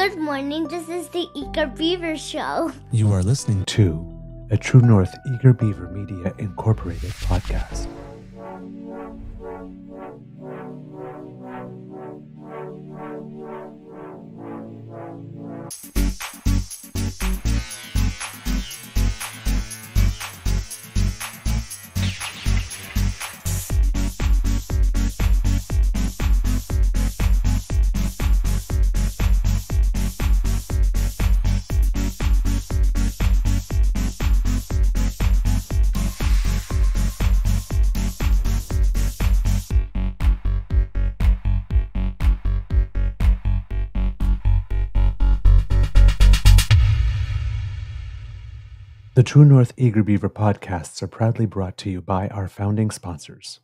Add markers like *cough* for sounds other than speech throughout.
Good morning. This is the Eager Beaver Show. You are listening to a True North Eager Beaver Media Incorporated podcast. The True North Eager Beaver podcasts are proudly brought to you by our founding sponsors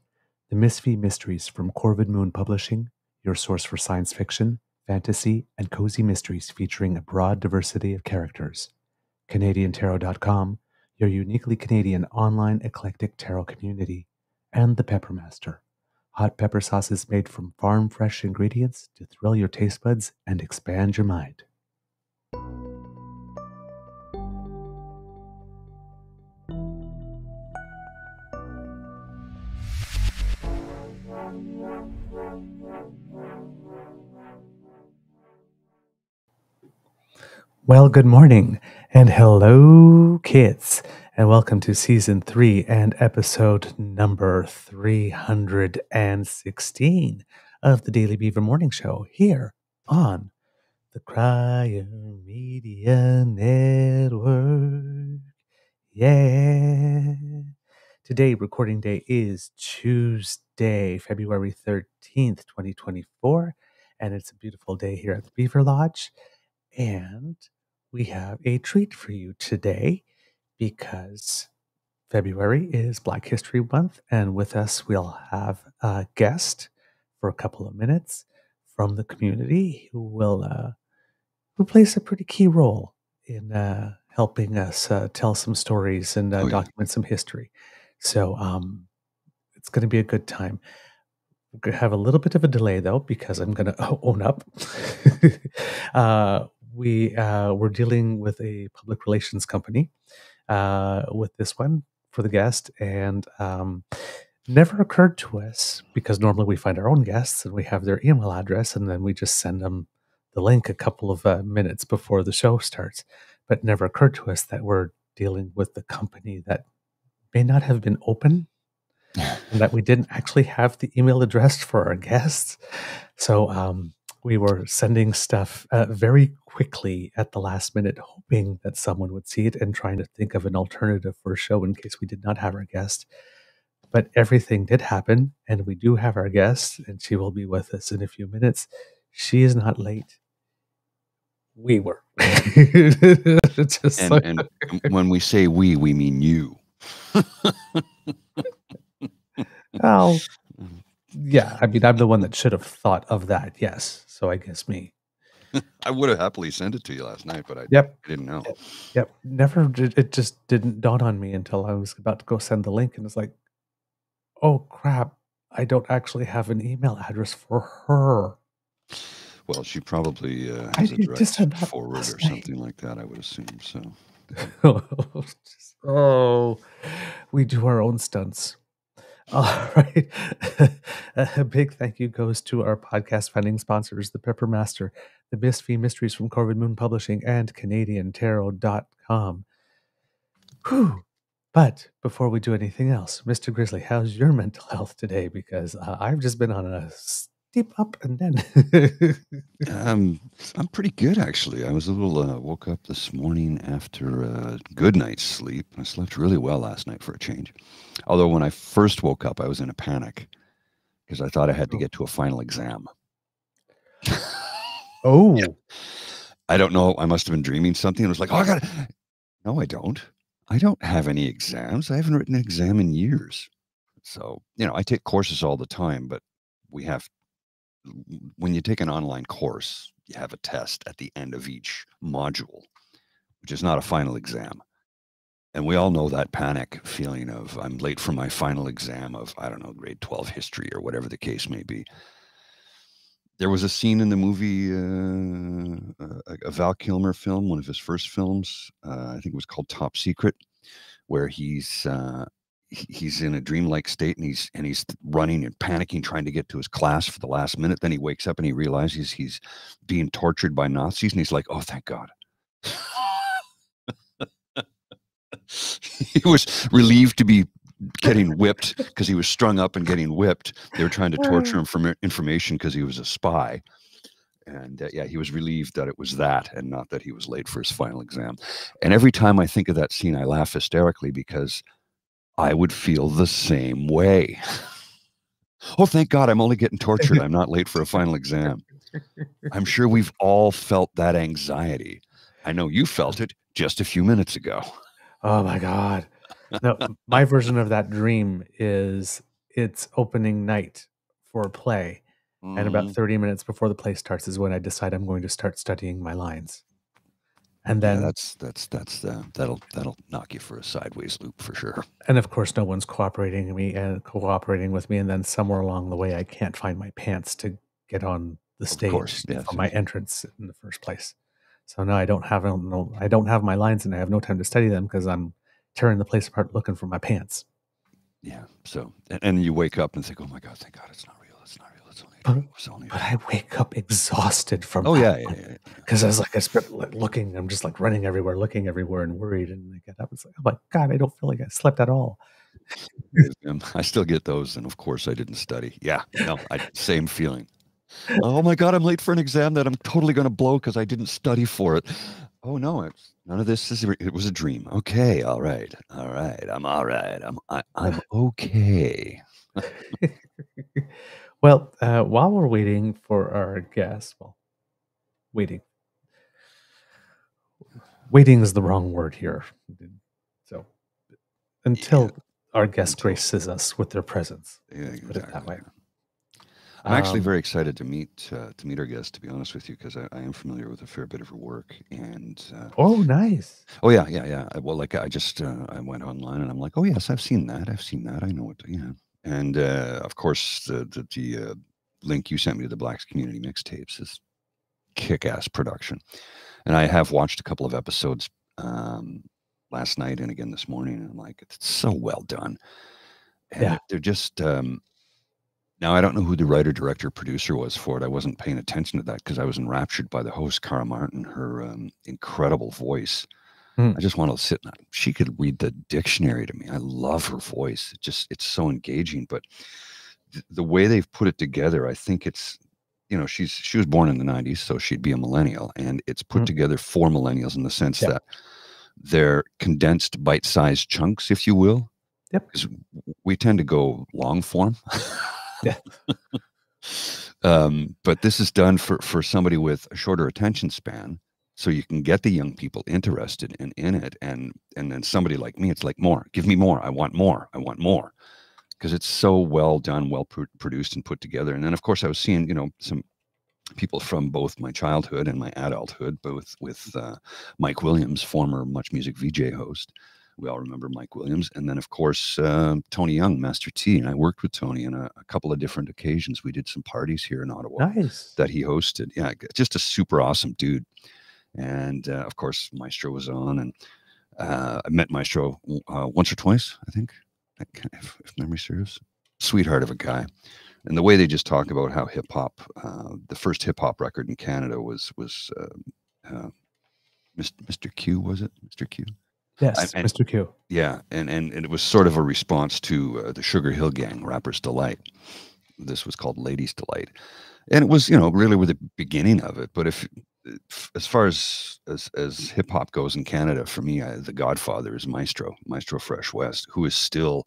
The Misfit Mysteries from Corvid Moon Publishing, your source for science fiction, fantasy, and cozy mysteries featuring a broad diversity of characters. CanadianTarot.com, your uniquely Canadian online eclectic tarot community. And The Peppermaster, hot pepper sauces made from farm fresh ingredients to thrill your taste buds and expand your mind. Well, good morning and hello, kids, and welcome to season three and episode number 316 of the Daily Beaver Morning Show here on the Crier Media Network. Yeah. Today, recording day is Tuesday, February 13th, 2024, and it's a beautiful day here at the Beaver Lodge. And we have a treat for you today because February is Black History Month, and with us we'll have a guest for a couple of minutes from the community who will uh, who plays a pretty key role in uh, helping us uh, tell some stories and uh, Oh, yeah. document some history. So um, it's going to be a good time. We're going to have a little bit of a delay though because I'm going *laughs* to own up. *laughs* we uh, we're dealing with a public relations company uh, with this one for the guest, and um, never occurred to us because normally we find our own guests and we have their email address, and then we just send them the link a couple of uh, minutes before the show starts. But never occurred to us that we're dealing with the company that may not have been open *laughs* and that we didn't actually have the email address for our guests. So um, we were sending stuff uh, very quickly at the last minute, hoping that someone would see it and trying to think of an alternative for a show in case we did not have our guest. But everything did happen, and we do have our guest, and she will be with us in a few minutes. She is not late. We were. *laughs* And, *laughs* and when we say we, we mean you. Well, *laughs* yeah. I mean, I'm the one that should have thought of that. Yes. So I guess me. *laughs* I would have happily sent it to you last night, but I, Yep. Didn't know. Yep. Never. did- It just didn't dawn on me until I was about to go send the link, and it's like, oh crap! I don't actually have an email address for her. Well, she probably uh, has a did- direct forward or last night. something like that, I would assume. So *laughs* *laughs* Just- oh, we do our own stunts. All *laughs* right. a big thank you goes to our podcast funding sponsors, the Peppermaster, the Misfit Mysteries from Corvid Moon Publishing, and CanadianTarot.com. Whew. But before we do anything else, Mr. Grizzly, how's your mental *laughs* health today? Because uh, I've just been on a steep up and then. *laughs* um, I'm pretty good, actually. I was a little, uh, woke up this morning after a good night's sleep. I slept really well last night for a change. Although when I first woke up, I was in a panic because I thought I had to Oh. get to a final exam. oh, I don't know. I must have been dreaming something. It was like, oh, I got. No, I don't. I don't have any exams. I haven't written an exam in years. So, you know, I take courses all the time, but we have, when you take an online course, you have a test at the end of each module, which is not a final exam. And we all know that panic feeling of I'm late for my final exam of, I don't know, grade 12 history or whatever the case may be. there was a scene in the movie, uh, a, a Val Kilmer film, one of his first films. Uh, I think it was called Top Secret, where he's uh, he's in a dreamlike state and he's and he's running and panicking, trying to get to his class for the last minute. Then he wakes up and he realizes he's being tortured by Nazis, and he's like, "Oh, thank God." *laughs* he was relieved to be getting whipped because he was strung up and getting whipped. They were trying to torture him for information because he was a spy. And uh, yeah, he was relieved that it was that and not that he was late for his final exam. And every time I think of that scene, I laugh hysterically because I would feel the same way. oh, thank God, I'm only getting tortured. I'm not late for a final exam. I'm sure we've all felt that anxiety. I know you felt it just a few minutes ago. Oh my god. No, my version of that dream is it's opening night for a play, and about Mhm. 30 minutes before the play starts is when I decide I'm going to start studying my lines. And yeah, then that's that's that's uh, that'll that'll knock you for a sideways loop for sure. and of course no one's cooperating me and cooperating with me and then somewhere along the way I can't find my pants to get on the Of stage course, yes, for my yes. entrance in the first place. So now I don't have no I don't have my lines and I have no time to study them because I'm tearing the place apart looking for my pants. Yeah. So and, and you wake up and think, oh my God, thank God it's not real. It's not real. It's only a But- dream. It's only But. I wake up exhausted from Oh yeah, that yeah, yeah, yeah. because I was like, I spent like looking, I'm just like running everywhere, looking everywhere, and worried. And I get up, it's like, oh my god, I don't feel like I slept at all. I still get those, and of course I didn't study. Yeah, no, I, same feeling. Oh my God, I'm late for an exam that I'm totally going to blow because I didn't study for it. Oh no, it's none of this is. It was a dream. Okay, all right, all right. I'm all right. I'm I, I'm okay. *laughs* well, uh, while we're waiting for our guest, well, waiting, waiting is the wrong word here. So until our guest until- graces us with their presence, Yeah, Let's put it that way. I'm actually Um, very excited to meet uh, to meet our guest. To be honest with you, because I, I am familiar with a fair bit of her work, and uh, Oh, nice. Oh yeah, yeah, yeah. Well, like I just uh, I went online and I'm like, oh yes, I've seen that. I've seen that. I know it. Yeah. And uh, of course, the the, the uh, link you sent me to the Blacks Community mixtapes is kick-ass production, and I have watched a couple of episodes um, last night and again this morning, and I'm like, it's so well done. And Yeah. they're just. Um, now I don't know who the writer, director, producer was for it. I wasn't paying attention to that because I was enraptured by the host, Cara Martin, her um, incredible voice. Hmm. I just want to sit. and She could read the dictionary to me. I love her voice. It just it's so engaging. But th- the way they've put it together, I think it's you know she's she was born in the '90s, so she'd be a millennial, and it's put Hmm. together for millennials in the sense Yeah. that they're condensed bite-sized chunks, if you will. Yep. Because we tend to go long form. Yeah. *laughs* um, but this is done for for somebody with a shorter attention span so you can get the young people interested in in it and and then somebody like me it's like more give me more i want more i want more because it's so well done well pro- produced and put together and then of course i was seeing you know some people from both my childhood and my adulthood both with uh, mike williams former much music vj host we all remember mike williams and then of course uh, tony young master t and i worked with tony on a, a couple of different occasions we did some parties here in ottawa Nice. that he hosted. Yeah, just a super awesome dude. And uh, of course, Maestro was on, and uh, I met Maestro uh, once or twice, I think, if, if memory serves. Sweetheart of a guy, and the way they just talk about how hip hop, uh, the first hip hop record in Canada was was uh, uh, Mr. Q, was it Mr. Q? yes, and- Mr. Q. Yeah, and and, and it was sort of a response to uh, the Sugar Hill Gang, Rapper's Delight. This was called Ladies Delight, and it was you know really with the beginning of it. But if as far as as, as hip hop goes in Canada, for me, I, the Godfather is Maestro, Maestro Fresh Wes, who is still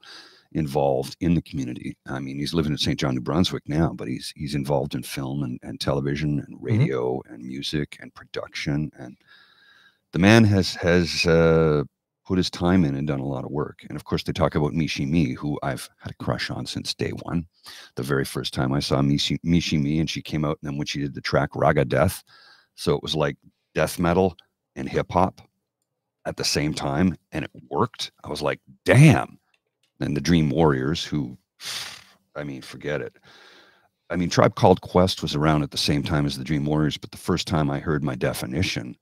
involved in the community. I mean, he's living in St. John, New Brunswick now, but he's he's involved in film and, and television and radio and music and production and the man has has uh, put his time in and done a lot of work. And of course, they talk about Michie Mee, who I've had a crush on since day one. The very first time I saw Michie, Michie Mee, and she came out, and then when she did the track Raga Death, so it was like death metal and hip hop at the same time, and it worked. I was like, damn. And the Dream Warriors, who, I mean, forget it. I mean, Tribe Called Quest was around at the same time as the Dream Warriors, but the first time I heard my definition,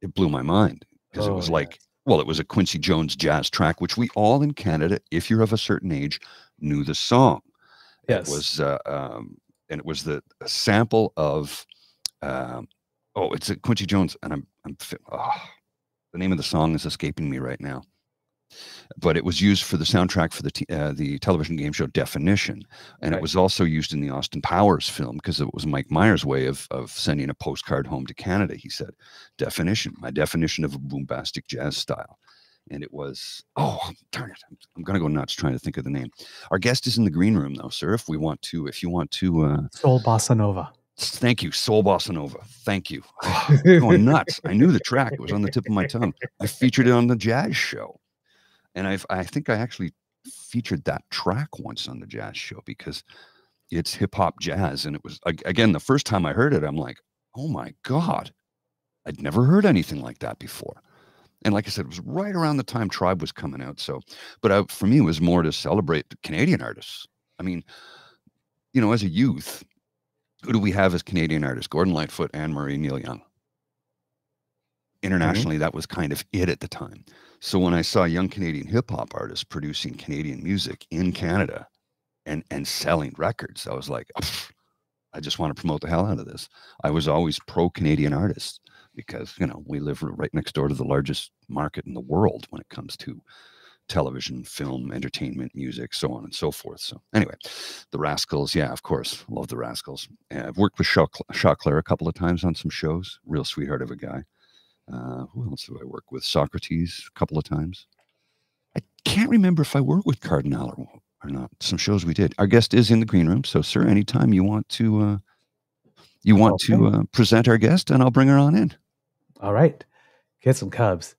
it blew my mind because it Oh, was yeah. like, well, it was a Quincy Jones jazz track, which we all in Canada, if you're of a certain age, knew the song. Yes. It was, uh, um, and it was the a sample of, um, oh, it's a Quincy Jones, and I'm, I'm, oh, the name of the song is escaping me right now. But it was used for the soundtrack for the t- uh, the television game show Definition, and Right. it was also used in the Austin Powers film because it was Mike Myers' way of of sending a postcard home to Canada. He said, "Definition, my definition of a boombastic jazz style," and it was oh darn it, I'm, I'm gonna go nuts trying to think of the name. Our guest is in the green room though, sir. If we want to, if you want to, uh, Soul Bossa Nova. Thank you, Soul Bossa Nova. Thank you. Oh, going nuts. I knew the track. It was on the tip of my tongue. I featured it on the jazz show. And I've I think I actually featured that track once on the jazz show because it's hip hop jazz. And it was again the first time I heard it, I'm like, oh my God. I'd never heard anything like that before. And like I said, it was right around the time Tribe was coming out. So, but I, for me, it was more to celebrate Canadian artists. I mean, you know, as a youth, who do we have as Canadian artists? Gordon Lightfoot, Anne Murray, Neil Young. Mm-hmm. Internationally, that was kind of it at the time. So when I saw young Canadian hip hop artists producing Canadian music in Canada and and selling records, I was like, I just want to promote the hell out of this. I was always pro Canadian artists because you know we live right next door to the largest market in the world when it comes to television, film, entertainment, music, so on and so forth. So anyway, the Rascals, yeah, of course, love the Rascals. Uh, I've worked with Shaw, Shaw a couple of times on some shows. Real sweetheart of a guy. Uh, who else do I work with? Saukrates a couple of times. I can't remember if I worked with Kardinal or, or not. Some shows we did. Our guest is in the green room, so sir, anytime you want to, uh, you want to uh, present our guest, and I'll bring her on in. All right. Get some Cubs.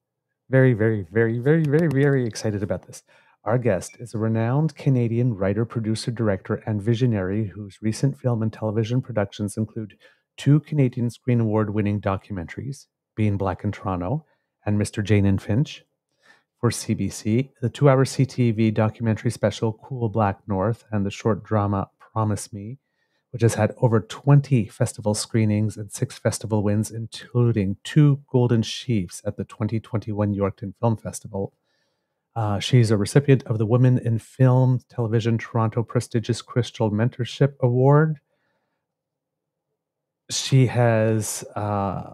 Very, very, very, very, very, very excited about this. Our guest is a renowned Canadian writer, producer, director, and visionary whose recent film and television productions include two Canadian Screen Award winning documentaries, Being Black in Toronto and Mr. Jane and Finch. For CBC, the two hour CTV documentary special Cool Black North and the short drama Promise Me, which has had over 20 festival screenings and six festival wins, including two Golden Sheaves at the 2021 Yorkton Film Festival. Uh, she's a recipient of the Women in Film Television Toronto prestigious Crystal Mentorship Award. She has uh,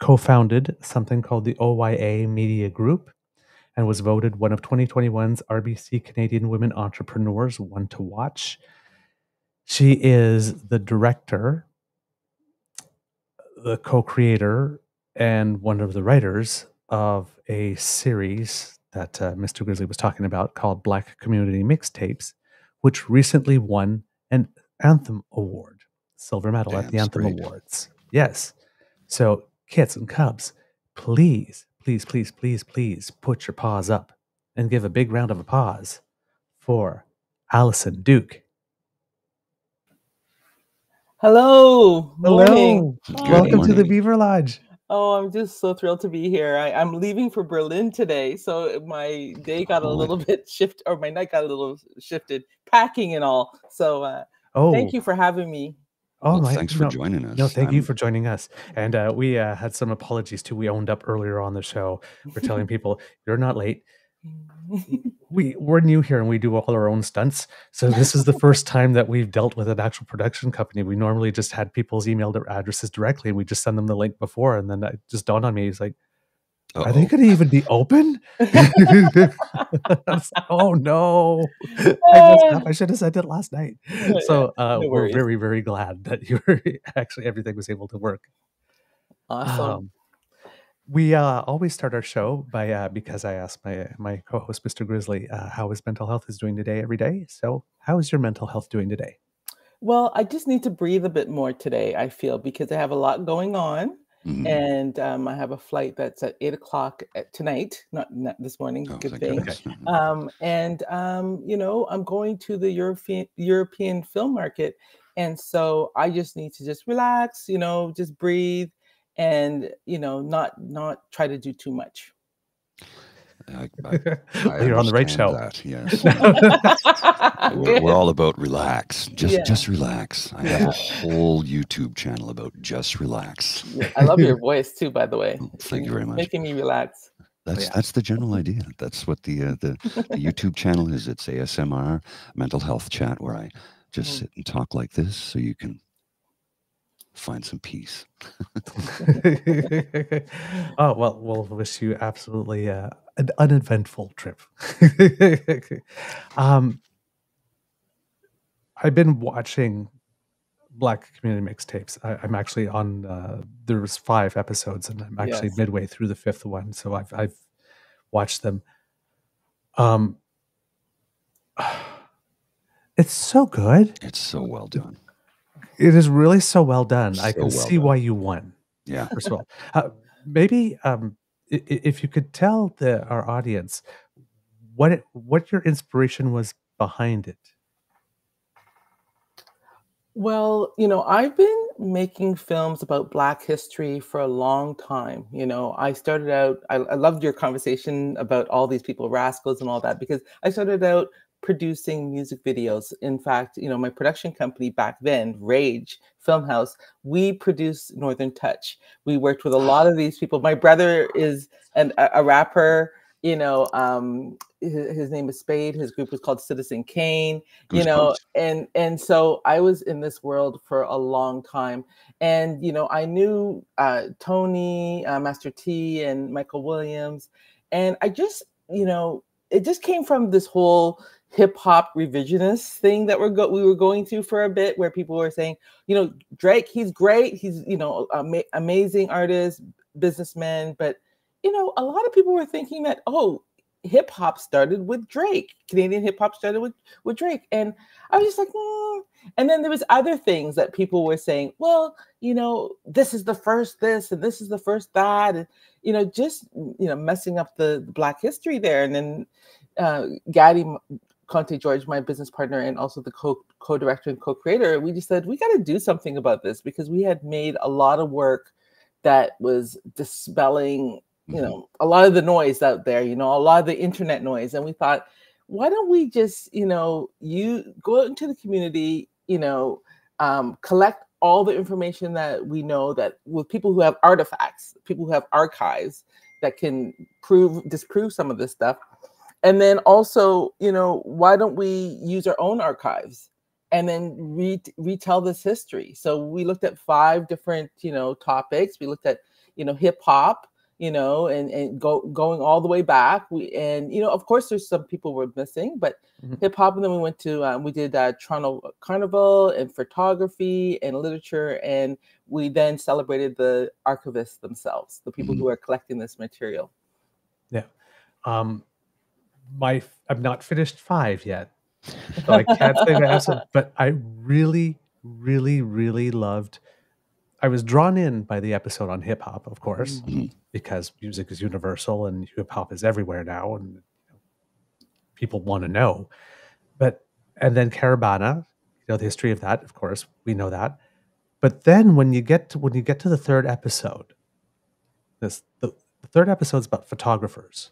co founded something called the OYA Media Group and was voted one of 2021's RBC Canadian Women Entrepreneurs, one to watch. She is the director, the co creator, and one of the writers of a series that uh, Mr. Grizzly was talking about called Black Community Mixtapes, which recently won an Anthem Award, silver medal at the Anthem straight. Awards. Yes. So, kits and cubs, please, please, please, please, please put your paws up and give a big round of applause for Alison Duke. Hello. Morning. Good Welcome to the. Beaver Lodge. Oh, I'm just so thrilled to be here. I, I'm leaving for Berlin today, so my day got a little bit shift, or my night got a little shifted, packing and all. So uh, Oh, thank you for having me. Oh, Well, my, thanks for no, joining us. No, thank you I'm- for joining us. And uh, we uh, had some apologies too. We owned up earlier on the show. We're telling people you're not late. We we're new here and we do all our own stunts. So this is the first time that we've dealt with an actual production company. We normally just had people's email addresses directly, and we just send them the link before. And then it just dawned on me, it's like, are they going to even be open? *laughs* *laughs* Like, oh no, I. I should have sent it last night. So uh, no we're very, very glad that you were *laughs* actually everything was able to work. awesome. Um, we uh, always start our show by uh, because I asked my my co-host Mr. Grizzly uh, how his mental health is doing today every day. So how is your mental health doing today? well, I just need to breathe a bit more today, I feel, because I have a lot going on. Mhm. And um, I have a flight that's at eight o'clock at tonight, not, not this morning. Oh, good thing. *laughs* Um, and um, you know i'm going to the european european film market and so i just need to just relax you know just breathe and you know not not try to do too much I, *laughs* I, I You're on the right understand show. That, *laughs* yes. we're, we're all about relax. *laughs* Just Yeah. just relax. I have a whole YouTube channel about just relax. Yeah, I love your voice too, by the way. Oh, thank you very much. Making me relax. That's yeah. that's the general idea. That's what the uh, the, the YouTube channel is. It's ASMR mental health chat where I just Mm. sit and talk like this so you can find some peace. *laughs* *laughs* oh well, we'll wish you absolutely uh, an uneventful trip. *laughs* um, I've been watching Black Community mixtapes. I, I'm actually on. Uh, there was five episodes, and I'm actually Yes. midway through the fifth one. So I've I've watched them. Um, *sighs* it's so good. It's so well done. It is really so well done. I can well see done. why you won. Yeah. *laughs* First of all, uh, maybe um, i- i- if you could tell the our audience what it, what your inspiration was behind it. Well, you know, I've been making films about Black history for a long time. You know, I started out, I, I loved your conversation about all these people, rascals and all that, because I started out producing music videos. In fact, you know, my production company back then, Rage Film House, we produced Northern Touch. We worked with a *gasps* lot of these people. My brother is an, a, rapper. You know, um, his, his name is Spade. His group was called Citizen Kane you know and and so i was in this world for a long time and you know i knew uh, tony uh, master t and michael williams and i just you know it just came from this whole hip hop revisionist thing that we're go- we were going through for a bit where people were saying you know drake he's great he's you know ama- amazing artist businessman but you know a lot of people were thinking that oh hip hop started with drake canadian hip hop started with with Drake. And I was just like, "Hmm." and then there was other things that people were saying, well, you know, this is the first this and this is the first that, and you know, just you know, messing up the, the black history there. And then uh Ngardy Conteh George, my business partner and also the co co-director and co-creator, we just said we got to do something about this because we had made a lot of work that was dispelling you Mhm. know a lot of the noise out there you know a lot of the internet noise and we thought why don't we just you know you go out into the community you know um, collect all the information that we know that with people who have artifacts people who have archives that can prove disprove some of this stuff and then also you know why don't we use our own archives and then re- retell this history so we looked at five different you know topics we looked at you know hip hop you know, and and go going all the way back. We and you know, of course, there's some people were missing, but Mhm. hip hop. And then we went to um, we did uh, Toronto Carnival and photography and literature, and we then celebrated the archivists themselves, the people Mhm. who are collecting this material. Yeah. Um, my I'm not finished five yet, so I can't say that. Some- *laughs* But I really, really, really loved. I was drawn in by the episode on hip hop, of course, Mhm. because music is universal and hip hop is everywhere now, and you know, people want to know. But and then Caribana, you know the history of that, of course, we know that. But then when you get to when you get to the third episode, this the, the third episode is about photographers.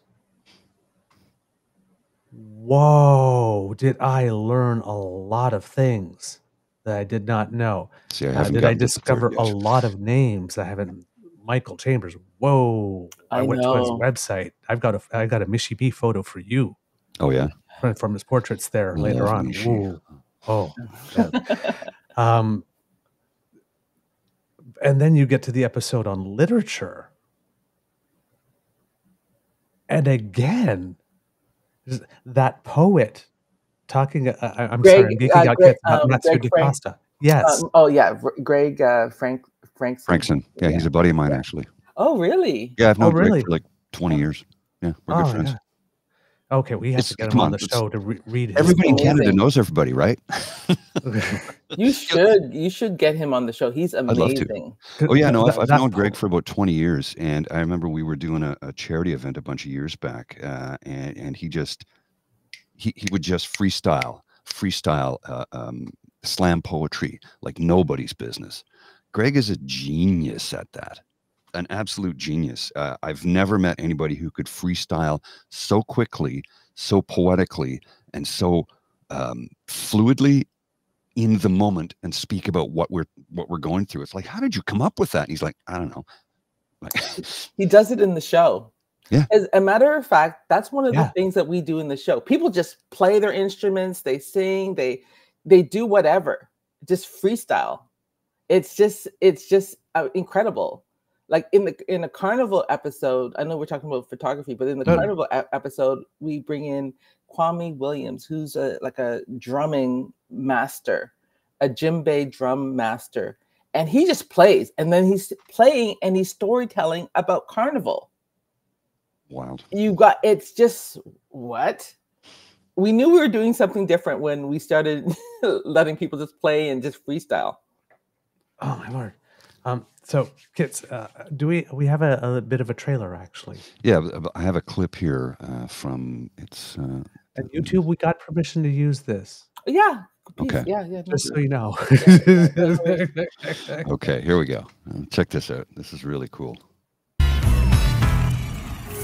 Whoa, did I learn a lot of things that I did not know? See, I Uh, haven't did I gotten to the third discover a lot of names that I haven't? Michael Chambers. Whoa! I, I went to his website. I've got a I got a Michie B photo for you Oh yeah. from, from his portraits there later on. Michie. Oh, yeah. um, and then you get to the episode on literature, and again, s- that poet talking. Uh, I, I'm sorry, I'm geeking uh, out. Greg- Greg, um, Matthew Greg Frank- Yes. Um, oh yeah, Greg uh, Frank Frankson. Frankson. Yeah, he's a buddy of mine actually. Oh really? Yeah, I've Oh, known Greg for like 20 years. Yeah, we're oh, good friends. yeah. Okay, we have It's- to get him on on, the show to re- read his Everybody in Canada amazing. knows everybody, right? *laughs* You *laughs* should you should get him on the show. He's love to. amazing. Oh yeah, no, I've, I've known Greg for about 20 years, and I remember we were doing a, a charity event a bunch of years back, uh, and and he just he he would just freestyle, freestyle, uh, um, slam poetry like nobody's business. Greg is a genius at that, an absolute genius. Uh, I've never met anybody who could freestyle so quickly, so poetically, and so um, fluidly in the moment and speak about what we're what we're going through. It's like, how did you come up with that? And he's like, I don't know. Like, *laughs* he does it in the show. Yeah. As a matter of fact, that's one of Yeah. the things that we do in the show. People just play their instruments, they sing, they they do whatever, just freestyle. It's just it's just uh, incredible. Like in the in a carnival episode, I know we're talking about photography, but in the Oh. carnival e- episode, we bring in Kwame Williams, who's a like a drumming master, a djembe drum master, and he just plays, and then he's playing and he's storytelling about carnival wild. you got it's just what we knew we were doing something different when we started *laughs* letting people just play and just freestyle Oh my lord. Um, so kids, uh, do we we have a, a bit of a trailer actually? Yeah, but- but I have a clip here uh, from it's. Uh, At YouTube, we got permission to use this, yeah please, Okay. yeah yeah no, just so you know. *laughs* okay, here we go. Uh, check this out. This is really cool.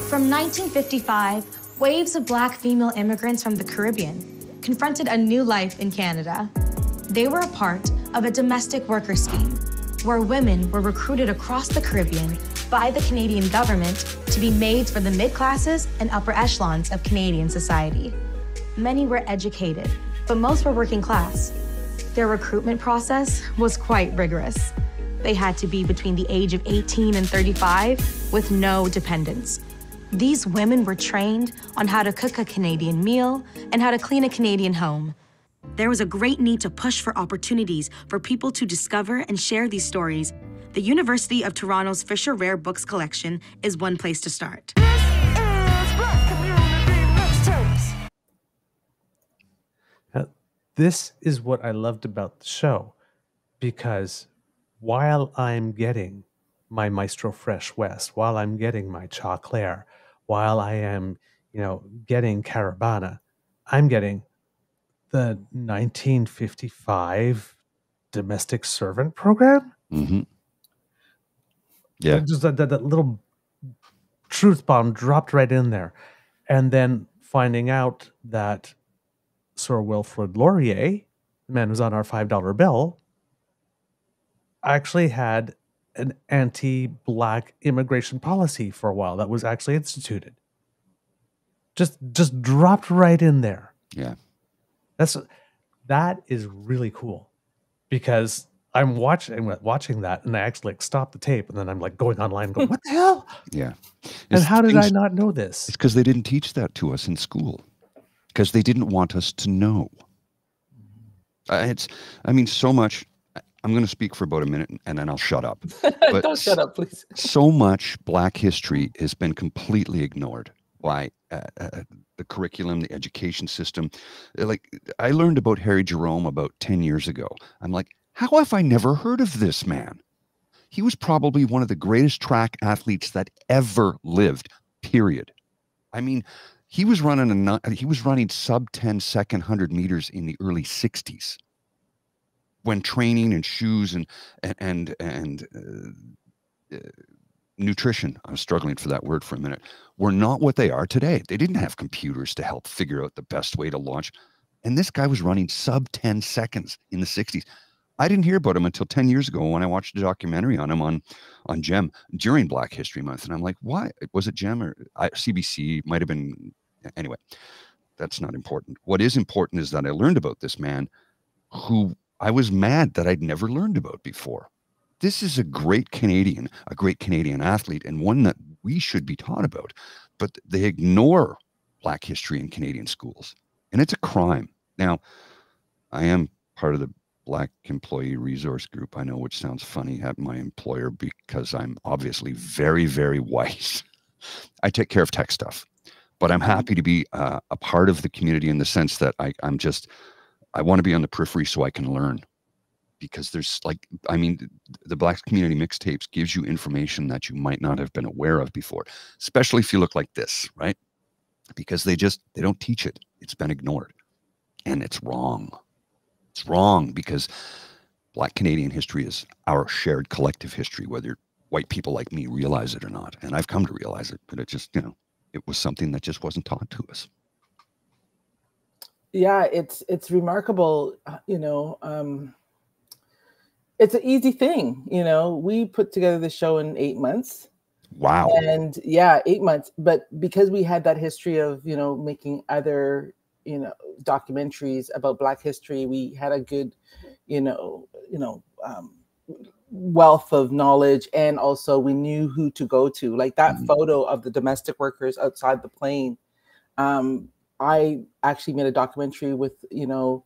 From 1955, waves of black female immigrants from the Caribbean confronted a new life in Canada. They were a part of a domestic worker scheme where women were recruited across the Caribbean by the Canadian government to be maids for the mid classes and upper echelons of Canadian society. Many were educated, but most were working class. Their recruitment process was quite rigorous. They had to be between the age of 18 and 35 with no dependents. These women were trained on how to cook a Canadian meal and how to clean a Canadian home. There was a great need to push for opportunities for people to discover and share these stories. The University of Toronto's Fisher Rare Books collection is one place to start. This is what I loved about the show because while I'm getting my Maestro Fresh Wes, while I'm getting my Choclair, while I am, you know, getting Caribana, I'm getting the 1955 domestic servant program. hmm Yeah, Just that, that, that little truth bomb dropped right in there. And then finding out that Sir Wilfrid Laurier, the man who's on our $5 bill, actually had an anti black immigration policy for a while that was actually instituted. Just just dropped right in there. yeah. That's that is really cool because I'm watching watching that and I actually like stop the tape and then I'm like going online and going, what the hell? *laughs* Yeah. And how did I not know this? It's because they didn't teach that to us in school. Because they didn't want us to know. Uh, it's, I mean, so much. I'm going to speak for about a minute and then I'll shut up. *laughs* But don't shut up please so much Black history has been completely ignored by the curriculum, the education system. Uh, Like, I learned about Harry Jerome about 10 years ago. I'm like, how have I never heard of this man? He was probably one of the greatest track athletes that ever lived, period. I mean, he was running a he was running sub 10 second 100 meters in the early 60s when training and shoes and and and, and uh, uh, nutrition. I was struggling for that word for a minute. Were not what they are today. They didn't have computers to help figure out the best way to launch. And this guy was running sub 10 seconds in the 60s i didn't hear about him until 10 years ago when i watched a documentary on him on on gem during black history month. And i'm like why? Was it gem or I, cbc might have been anyway that's not important. What is important is that i learned about this man who i was mad that i'd never learned about before this is a great Canadian, a great Canadian athlete, and one that we should be taught about. But they ignore Black history in Canadian schools, and it's a crime. Now, I am part of the Black Employee Resource Group. I know, which sounds funny at my employer because I'm obviously very, very white. *laughs* I take care of tech stuff, but I'm happy to be uh, a part of the community in the sense that I, I'm just, I want to be on the periphery so I can learn because there's like i mean the black community mixtapes gives you information that you might not have been aware of before especially if you look like this right because they just they don't teach it it's been ignored and it's wrong it's wrong because black canadian history is our shared collective history whether white people like me realize it or not. And I've come to realize it, but it just, you know, it was something that just wasn't taught to us. Yeah, it's it's remarkable, uh, you know. Um, it's an easy thing, you know. We put together the show in eight months. Wow. And yeah, eight months. But because we had that history of, you know, making other, you know, documentaries about Black history, we had a good, you know, you know, um, wealth of knowledge and also we knew who to go to like that mm-hmm. photo of the domestic workers outside the plane um, i actually made a documentary with you know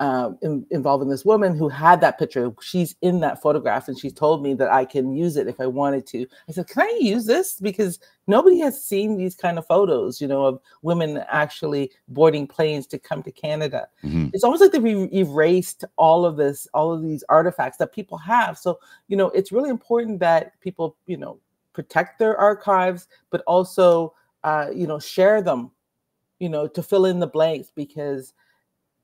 uh, in, involving this woman who had that picture. She's in that photograph, and she told me that I can use it if I wanted to. I said, "Can I use this?" Because nobody has seen these kind of photos, you know, of women actually boarding planes to come to Canada. Mm-hmm. It's almost like they've erased all of this, all of these artifacts that people have. So, you know, it's really important that people, you know, protect their archives, but also, uh, you know, share them, you know, to fill in the blanks because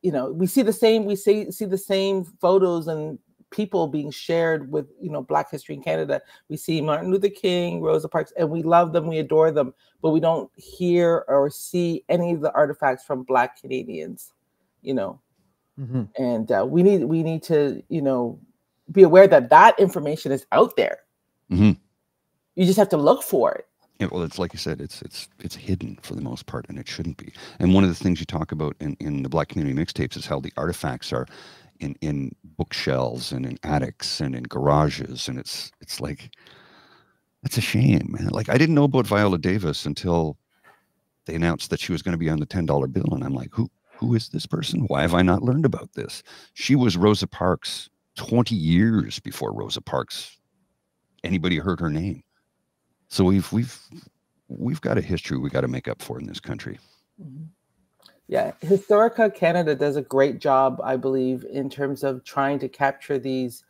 you know we see the same we see see the same photos and people being shared with you know black history in canada we see martin luther king rosa parks and we love them we adore them but we don't hear or see any of the artifacts from black canadians you know mm-hmm. and uh, we need we need to you know be aware that that information is out there mm-hmm. you just have to look for it yeah, well, it's like you said, it's it's it's hidden for the most part, and it shouldn't be. And one of the things you talk about in, in the Black Community mixtapes is how the artifacts are in in bookshelves and in attics and in garages, and it's it's like that's a shame, man. Like I didn't know about Viola Davis until they announced that she was going to be on the ten dollar bill, and I'm like, who who is this person? Why have I not learned about this? She was Rosa Parks 20 years before Rosa Parks anybody heard her name. So we've we've we've got a history we got to make up for in this country. Mm-hmm. Yeah, Historica Canada does a great job, I believe, in terms of trying to capture these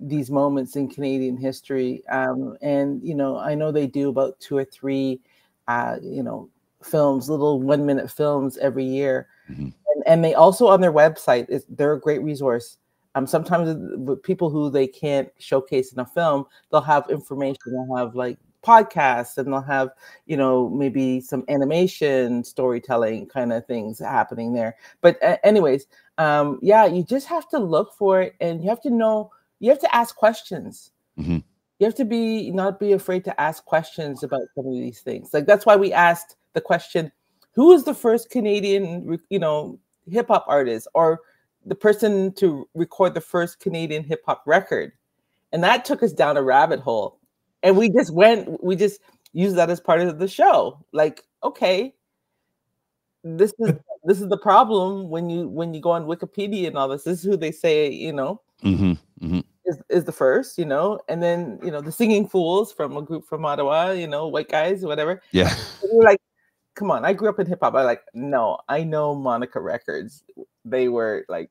these moments in Canadian history. Um, and you know, I know they do about two or three, uh, you know, films, little one minute films every year, mm-hmm. and, and they also on their website is they're a great resource. Um, sometimes with people who they can't showcase in a film, they'll have information. They'll have like podcasts and they'll have you know maybe some animation storytelling kind of things happening there. But uh, anyways um yeah you just have to look for it and you have to know you have to ask questions. Mm-hmm. you have to be not be afraid to ask questions about some of these things. Like that's why we asked the question who is the first canadian you know hip-hop artist or the person to record the first canadian hip-hop record? And that took us down a rabbit hole and we just went we just used that as part of the show. Like okay this is this is the problem when you when you go on wikipedia and all this. This is who they say you know mm-hmm, mm-hmm. Is, is the first you know? And then you know the singing fools from a group from ottawa you know white guys whatever. Yeah. We're like come on i grew up in hip-hop i like no i know monica records. They were like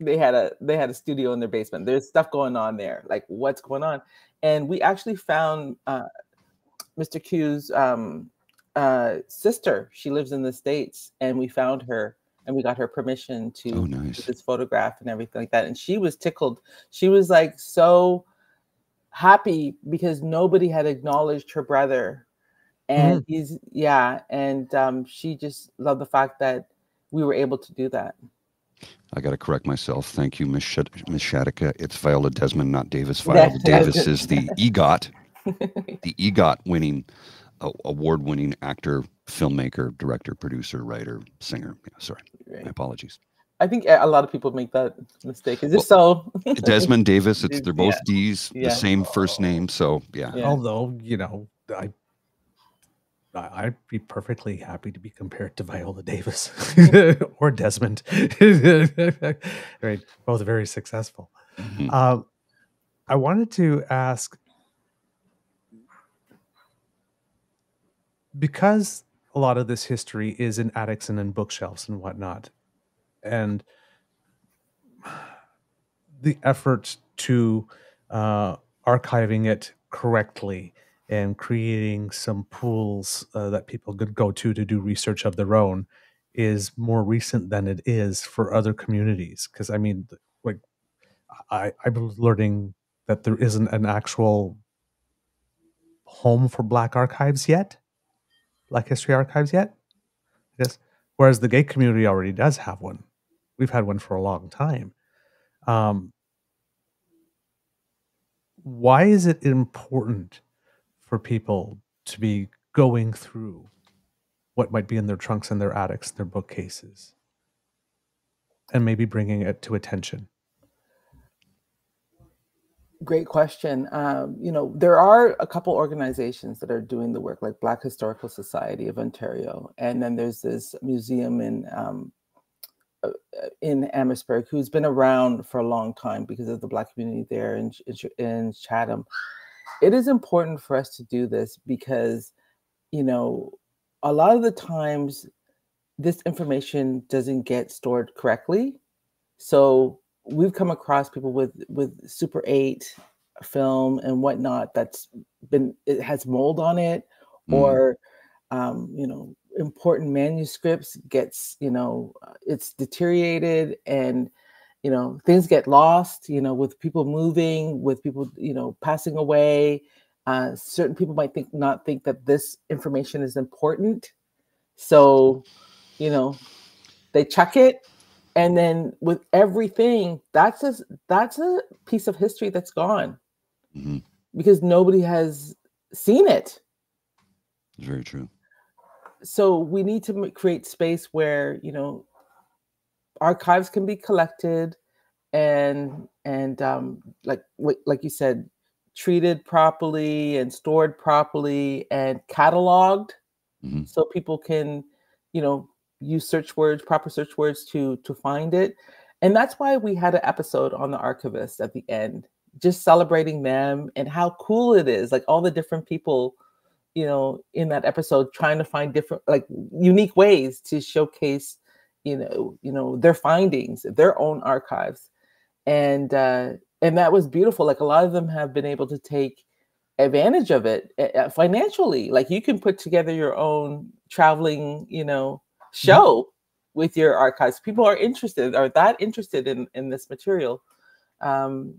they had a they had a studio in their basement there's stuff going on there like what's going on and we actually found uh, Mr. Q's um, uh, sister. She lives in the states, and we found her, and we got her permission to oh, nice. this photograph and everything like that. And she was tickled. She was like so happy because nobody had acknowledged her brother, and mm. he's yeah, and um, she just loved the fact that we were able to do that. I got to correct myself. Thank you, Miss Sh- Miss Shadika. It's Viola Desmond, not Davis. Viola Davis is the *laughs* EGOT, *laughs* the EGOT winning, uh, award winning actor, filmmaker, director, producer, writer, singer. Yeah, sorry, right. my apologies. I think a lot of people make that mistake. Is it well, so? *laughs* Desmond Davis. It's they're both yeah. D's, yeah. the same first name. So yeah. yeah. Although you know, I I'd be perfectly happy to be compared to Viola Davis *laughs* or Desmond. *laughs* right, both very successful. Mm-hmm. Um, I wanted to ask because a lot of this history is in attics and in bookshelves and whatnot, and the effort to uh, archiving it correctly and creating some pools uh, that people could go to to do research of their own is more recent than it is for other communities. Because I mean, like I I was learning that there isn't an actual home for Black archives yet, Black History archives yet. Yes. Whereas the gay community already does have one. We've had one for a long time. Um, why is it important for people to be going through what might be in their trunks and their attics, their bookcases, and maybe bringing it to attention? Great question. Um, you know, there are a couple organizations that are doing the work, like Black Historical Society of Ontario, and then there's this museum in um, uh, uh, in Amherstburg who's been around for a long time because of the Black community there in, in Chatham. It is important for us to do this because, you know, a lot of the times this information doesn't get stored correctly. So we've come across people with with Super 8 film and whatnot that's been it has mold on it mm. or um, you know important manuscripts gets you know it's deteriorated and you know things get lost you know with people moving with people you know passing away uh, certain people might think not think that this information is important. So you know they chuck it and then with everything that's a that's a piece of history that's gone. Mm-hmm. because nobody has seen it. It's very true. So we need to create space where you know archives can be collected and and um, like like you said treated properly and stored properly and cataloged mm-hmm. so people can you know use search words proper search words to to find it and that's why we had an episode on the archivists at the end just celebrating them and how cool it is like all the different people you know in that episode trying to find different like unique ways to showcase you know you know their findings their own archives. And uh and that was beautiful like a lot of them have been able to take advantage of it uh, financially like you can put together your own traveling you know mm-hmm. show with your archives. People are interested are that interested in in this material. Um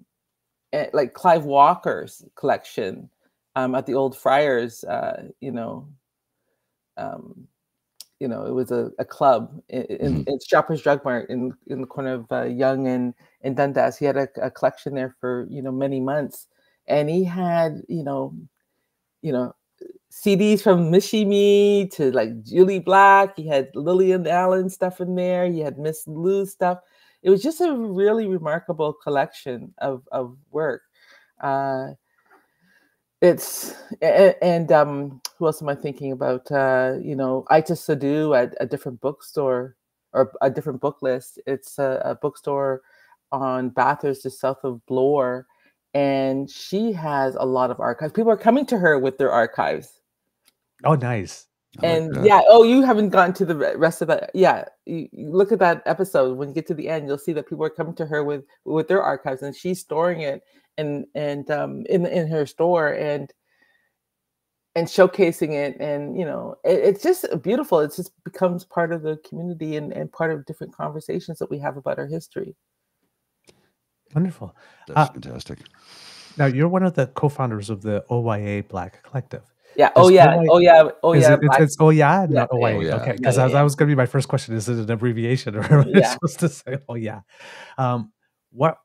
eh, like clive walker's collection um, at the old friars, uh, you know, um, you know, it was a, a club in, in, mm-hmm. in Shoppers Drug Mart in, in the corner of uh, Yonge and, and Dundas. He had a, a, collection there for, you know, many months. And he had, you know, you know, CDs from Michie Mee to like Jully Black. He had Lillian Allen stuff in there. He had Miss Lou stuff. It was just a really remarkable collection of, of work. Uh, it's and um who else am i thinking about? Uh you know Itah Sadu at a different bookstore or a different book list. It's a, a bookstore on bathurst just south of bloor and she has a lot of archives. People are coming to her with their archives. Oh nice. And yeah oh you haven't gotten to the rest of that yeah you, you, look at that episode. When you get to the end you'll see that people are coming to her with with their archives and she's storing it and and um, in in her store and and showcasing it and you know it, it's just beautiful it just becomes part of the community and, and part of different conversations that we have about our history wonderful that's uh, fantastic now you're one of the co-founders of the oya black collective yeah. Oh yeah. OYA, oh yeah. Oh yeah. It, it's, it's oh yeah, not yeah. Oh, yeah. Okay. Because yeah, yeah, that was going to be my first question. Is it an abbreviation or *laughs* am I supposed to say oh yeah? Um, what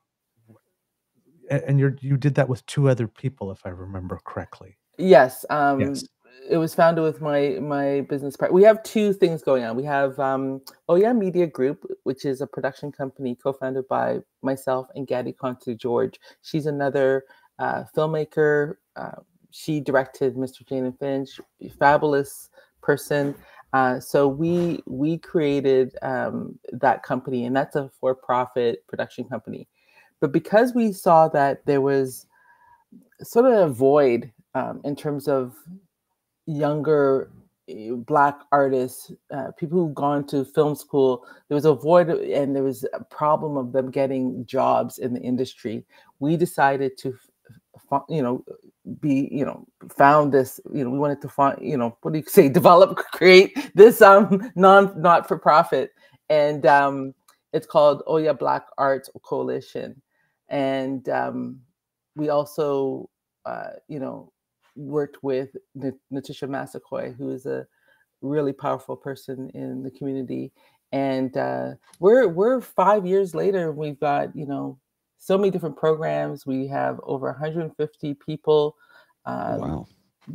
and you you did that with two other people, if I remember correctly. Yes. Um, yes. It was founded with my my business partner. We have two things going on. We have um, Oh Yeah Media Group, which is a production company co-founded by myself and Ngardy Conteh George. She's another uh, filmmaker. Uh, she directed Mr. Jane and Finch, fabulous person. Uh, so we we created um, that company, and that's a for-profit production company. But because we saw that there was sort of a void um, in terms of younger eh, black artists, uh, people who've gone to film school, there was a void and there was a problem of them getting jobs in the industry. We decided to, you know, be, you know, found this, you know, we wanted to find, you know, what do you *laughs* say, develop, *laughs* create this um non not for profit, and um, it's called Oya Black Arts Coalition and um, we also uh, you know worked with Notisha Massaquoi, who is a really powerful person in the community. And uh, we're we're five years later. We've got you know so many different programs. We have over 150 people. Um, wow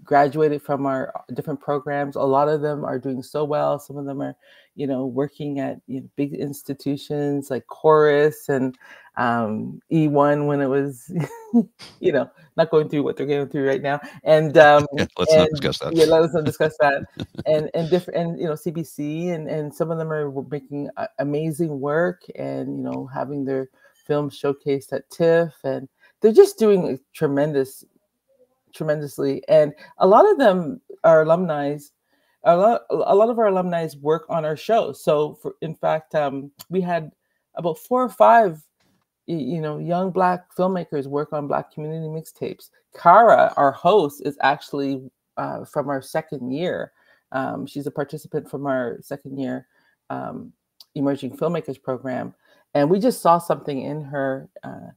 graduated from our different programs. A lot of them are doing so well. Some of them are, you know, working at you know, big institutions like Corus and um, E1 when it was, *laughs* you know, not going through what they're going through right now. And um, *laughs* yeah, let's and, not discuss that. Yeah, let us *laughs* not discuss that. and and different and you know CBC and and some of them are making amazing work and you know having their films showcased at TIFF and they're just doing tremendous tremendously. And a lot of them are alumni. A lot, a lot of our alumni work on our show. So, for, in fact, um, we had about four or five, you know, young Black filmmakers work on Black community mixtapes. Kara, our host, is actually uh, from our second year. Um, she's a participant from our second year um, emerging filmmakers program, and we just saw something in her uh,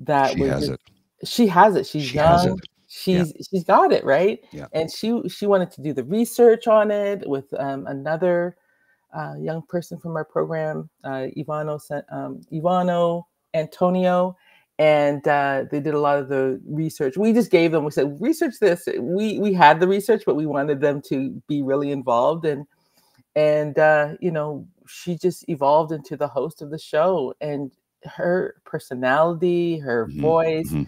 that she has just, it. She has it. She's she young she's yeah. she's got it right? Yeah. and she she wanted to do the research on it with um, another uh, young person from our program uh, ivano um, ivano antonio. And uh, they did a lot of the research. We just gave them we said research this. We we had the research but we wanted them to be really involved. And and uh, you know she just evolved into the host of the show. And her personality her mm-hmm. voice mm-hmm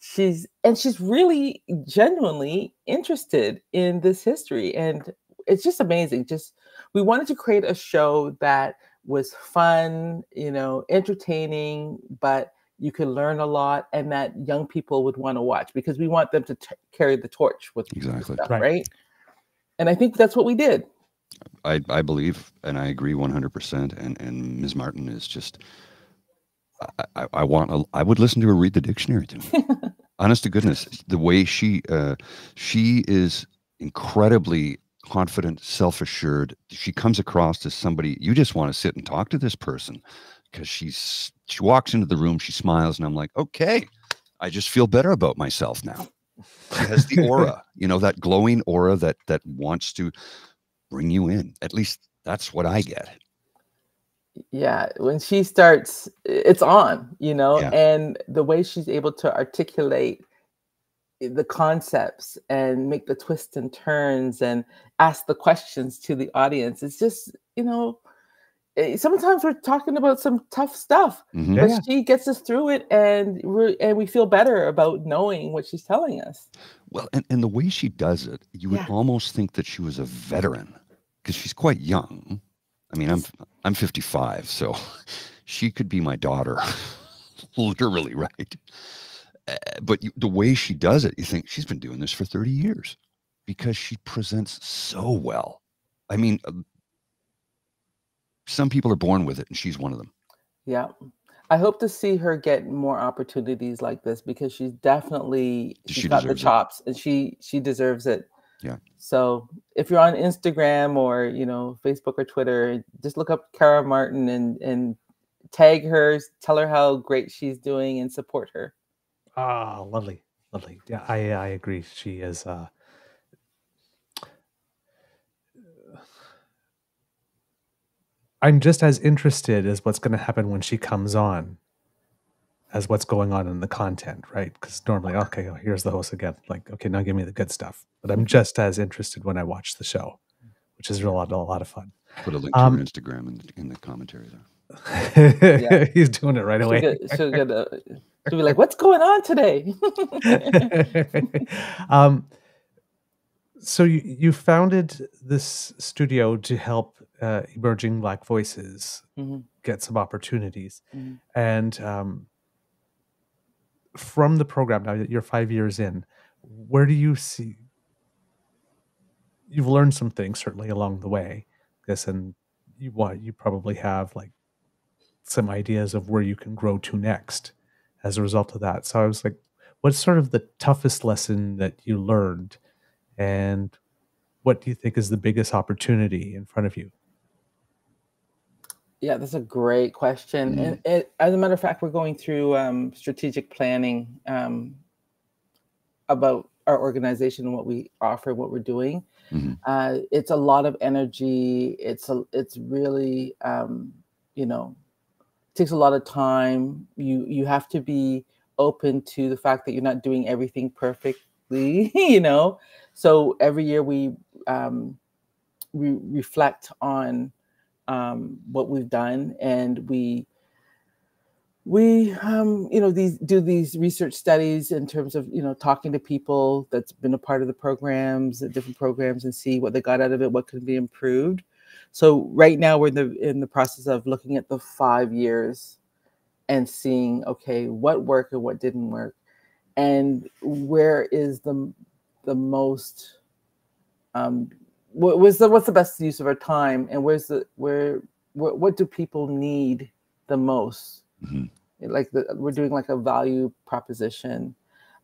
she's and she's really genuinely interested in this history and it's just amazing just we wanted to create a show that was fun you know entertaining but you could learn a lot and that young people would want to watch because we want them to t- carry the torch with exactly stuff, right. right and i think that's what we did I, I believe and I agree 100%. And, and Ms. Martin is just I, I, want a, I would listen to her read the dictionary to me. *laughs* Honest to goodness, the way she uh, she is incredibly confident, self assured. She comes across as somebody you just want to sit and talk to this person because she's she walks into the room, she smiles, and I'm like, okay, I just feel better about myself now. She has the aura, *laughs* you know, that glowing aura that that wants to bring you in. At least that's what I get yeah when she starts it's on you know yeah. and the way she's able to articulate the concepts and make the twists and turns and ask the questions to the audience it's just you know eh, sometimes we're talking about some tough stuff mm-hmm. but yeah. she gets us through it and we and we feel better about knowing what she's telling us well and, and the way she does it you would Yeah. almost think that she was a veteran because she's quite young I mean, I'm I'm 55, so *laughs* she could be my daughter, *laughs* literally, right? Uh, but you, the way she does it, you think she's been doing this for 30 years because she presents so well. I mean, uh, some people are born with it, and she's one of them. yeah i hope to see her get more opportunities like this because she's definitely she's She got the deserves it. chops and she she deserves it Yeah. so if you're on instagram or you know facebook or twitter just look up kara martin and and tag her tell her how great she's doing and support her Ah, lovely, lovely. Yeah, I I agree. She is. Uh, I'm just as interested as what's going to happen when she comes on, as what's going on in the content, right? Because normally, okay, here's the host again. Like, okay, now give me the good stuff. But I'm just as interested when I watch the show, which is a lot, a lot of fun. Put a link to Um, her Instagram in the, in the commentary there. *laughs* He's doing it right she'll away. get, she'll, get uh *laughs* she'll be like what's going on today *laughs* um, so you, you founded this studio to help uh, emerging Black voices Mhm, get some opportunities, mhm. and um, from the program now that you're five years in, where do you see? You've learned some things certainly along the way, this, and you what you probably have like some ideas of where you can grow to next as a result of that. So I was like, what's sort of the toughest lesson that you learned and what do you think is the biggest opportunity in front of you Yeah, that's a great question. Mm. And it, as a matter of fact, we're going through um, strategic planning um, about our organization and what we offer, what we're doing. Mhm. Uh, it's a lot of energy. It's a it's really um, you know takes a lot of time. You you have to be open to the fact that you're not doing everything perfectly. *laughs* You know, so every year we um, we reflect on um, what we've done and we we um, you know these do these research studies in terms of you know talking to people that's been a part of the programs the different programs and see what they got out of it what could be improved so right now we're in the in the process of looking at the five years and seeing okay what worked and what didn't work and where is the the most um what was the what's the best use of our time and where's the where what, do people need the most Mhm. Like the, we're doing like a value proposition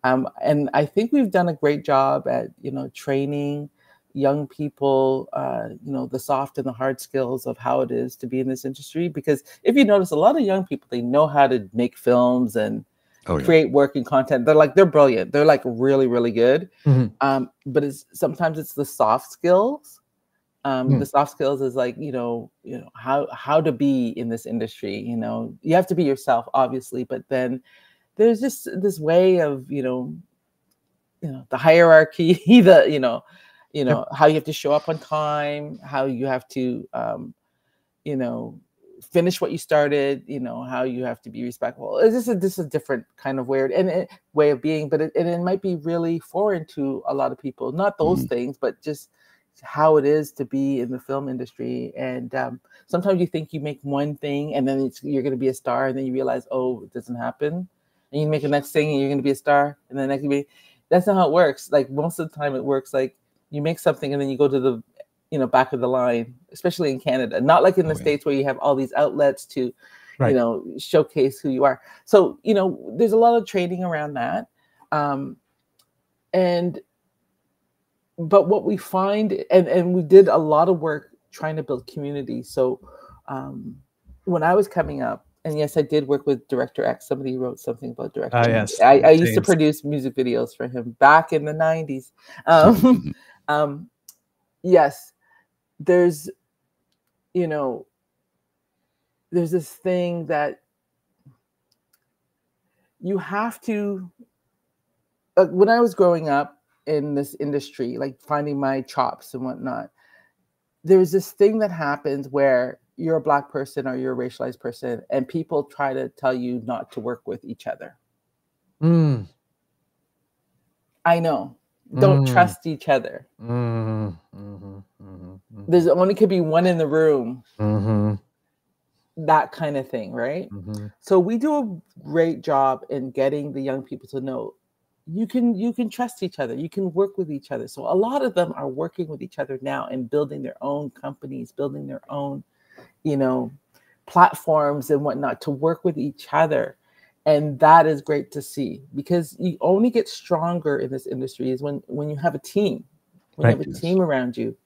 um, and i think we've done a great job at you know training young people uh, you know the soft and the hard skills of how it is to be in this industry because if you notice a lot of young people they know how to make films and Oh yeah. create working content they're like they're brilliant they're like really really good Mhm. um, but it's sometimes it's the soft skills um, Hmm. the soft skills is like you know you know how how to be in this industry you know you have to be yourself obviously but then there's just this way of you know you know the hierarchy *laughs* the you know you know how you have to show up on time how you have to um, you know finish what you started you know how you have to be respectful it's just a, this is a different kind of weird and it, way of being but it, and it might be really foreign to a lot of people not those Mhm. things but just how it is to be in the film industry and um, sometimes you think you make one thing and then it's, you're going to be a star and then you realize oh it doesn't happen and you make the next thing and you're going to be a star and then next be that's not how it works like most of the time it works like you make something and then you go to the you know back of the line especially in canada not like in the Oh, yeah. states where you have all these outlets to Right. you know showcase who you are so you know there's a lot of training around that um and but what we find and and we did a lot of work trying to build community. So um when i was coming up and yes i did work with director x somebody wrote something about director Ah, X. yes, I, I used to produce music videos for him back in the 90s um, *laughs* *laughs* um yes there's you know there's this thing that you have to uh, when i was growing up in this industry like finding my chops and whatnot there's this thing that happens where you're a black person or you're a racialized person and people try to tell you not to work with each other. Mm, i know. Don't Mm. trust each other. Mm, mhm, mhm, mhm, there's only could be one in the room. Mhm, that kind of thing right? Mhm. so we do a great job in getting the young people to know you can you can trust each other you can work with each other. So a lot of them are working with each other now and building their own companies building their own you know platforms and whatnot to work with each other. And that is great to see because you only get stronger in this industry is when when you have a team when you have a team around you.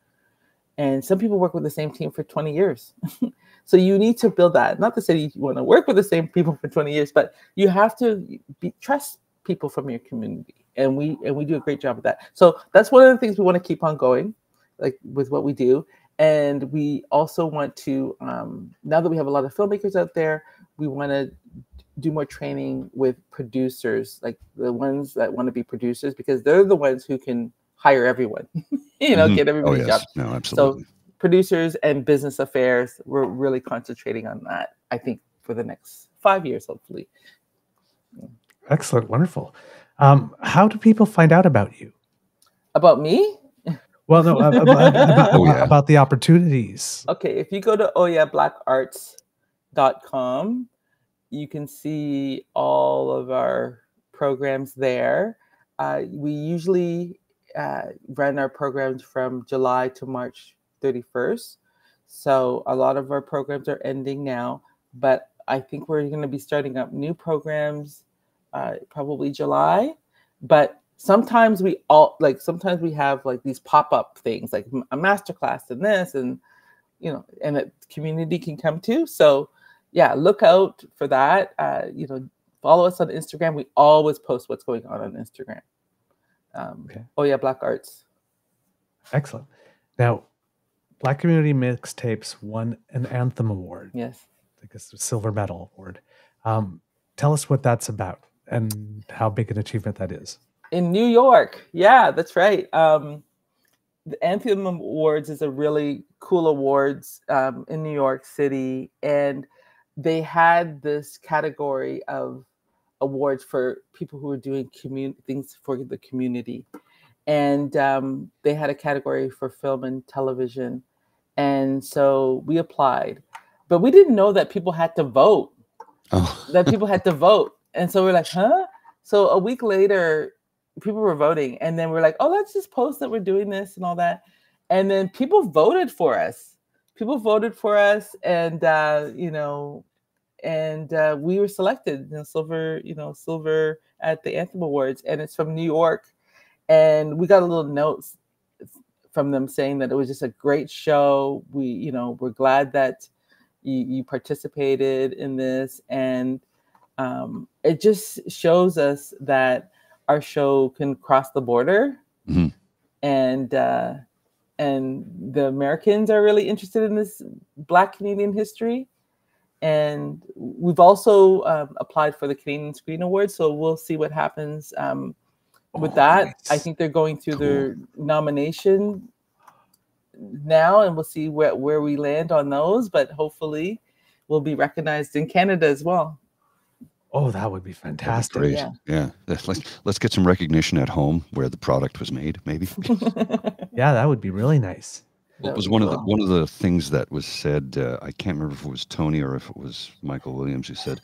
And some people work with the same team for 20 years. *laughs* So you need to build that. Not to say you want to work with the same people for 20 years but you have to be, trust people from your community and we and we do a great job of that so that's one of the things we want to keep on going like with what we do and we also want to um, now that we have a lot of filmmakers out there we want to do more training with producers like the ones that want to be producers because they're the ones who can hire everyone *laughs* you know Mhm. get Oh everybody yes. job No, absolutely. so producers and business affairs we're really concentrating on that i think for the next five years hopefully Excellent, wonderful. Um, how do people find out about you? about me Well, no, ab- ab- ab- about, *laughs* Oh, yeah. about the opportunities. okay if you go to oyablackarts.com you can see all of our programs there uh, we usually uh, run our programs from july to march 31st so a lot of our programs are ending now but i think we're going to be starting up new programs uh, probably july but sometimes we all like sometimes we have like these pop-up things like a master class and this and you know and the community can come to so yeah look out for that uh, you know follow us on instagram we always post what's going on on instagram Um, Okay. Oh yeah, Black Arts. Excellent. Now, Black Community Mixtapes won an Anthem Award, Yes. I guess a silver medal award. Um, tell us what that's about and how big an achievement that is. in New York. Yeah, that's right. Um, the Anthem Awards is a really cool awards um, in New York City, and they had this category of awards for people who were doing commun- things for the community, and um, they had a category for film and television, and so we applied, but we didn't know that people had to vote Oh, that people had to vote. And so we're like, huh? So a week later, people were voting. And then we're like, oh, let's just post that we're doing this and all that. And then people voted for us. People voted for us. And, uh, you know, and uh, we were selected, you know, silver, you know, silver at the Anthem Awards. And it's from New York. And we got a little note from them saying that it was just a great show. We, you know, we're glad that you, you participated in this and um, it just shows us that our show can cross the border Mhm. and uh, and the americans are really interested in this black canadian history and we've also um, applied for the canadian screen award so we'll see what happens um, with Oh, that i think they're going through Cool. their nomination now and we'll see where, where we land on those but hopefully we'll be recognized in canada as well Oh, that would be that'd be fantastic. great. Yeah. Yeah. Let's let's get some recognition at home where the product was made. Maybe. *laughs* Yeah, that would be really nice. What That was one be of the one of the things that was said? Uh, I can't remember if it was Tony or if it was Michael Williams who said,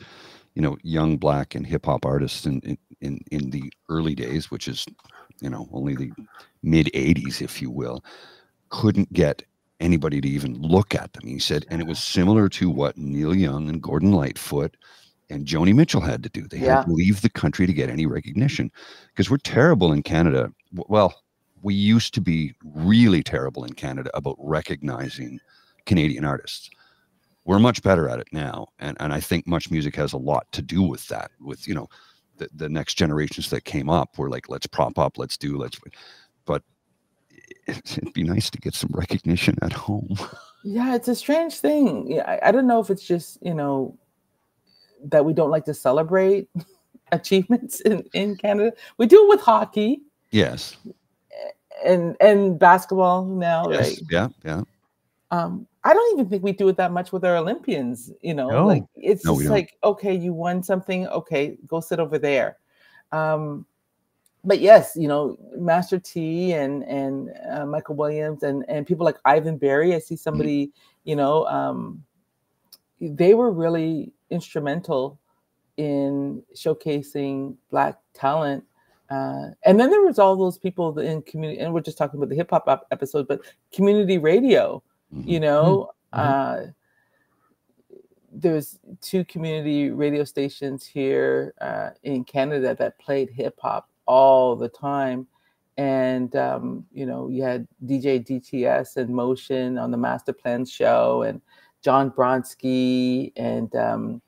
you know, young black and hip hop artists in, in in in the early days, which is, you know, only the mid '80s, if you will, couldn't get anybody to even look at them. He said, and it was similar to what Neil Young and Gordon Lightfoot and Joni Mitchell had to do. They Yeah. had to leave the country to get any recognition because we're terrible in Canada. Well, we used to be really terrible in Canada about recognizing Canadian artists. We're much better at it now, and and I think much music has a lot to do with that. With you know, the the next generations that came up were like, let's prop up, let's do, let's. But *laughs* it'd be nice to get some recognition at home. Yeah, it's a strange thing. Yeah, I, I don't know if it's just you know that we don't like to celebrate *laughs* achievements in in Canada. We do it with hockey Yes. and and basketball now, Yes. right? Yeah. Yeah. Um, I don't even think we do it that much with our Olympians. You know, No. like it's No, just like okay, you won something. Okay, go sit over there. Um, but yes, you know, Master T and and uh, Michael Williams and and people like Ivan Berry. I see somebody, you know, um, they were really instrumental in showcasing Black talent. Uh, and then there was all those people in community, and we're just talking about the hip hop episode, but community radio. Mhm. You know, Mhm. uh, there's two community radio stations here uh, in Canada that played hip hop all the time. And um, you know, you had DJ DTS and Motion on the Master Plan show, and John Bronsky, and um,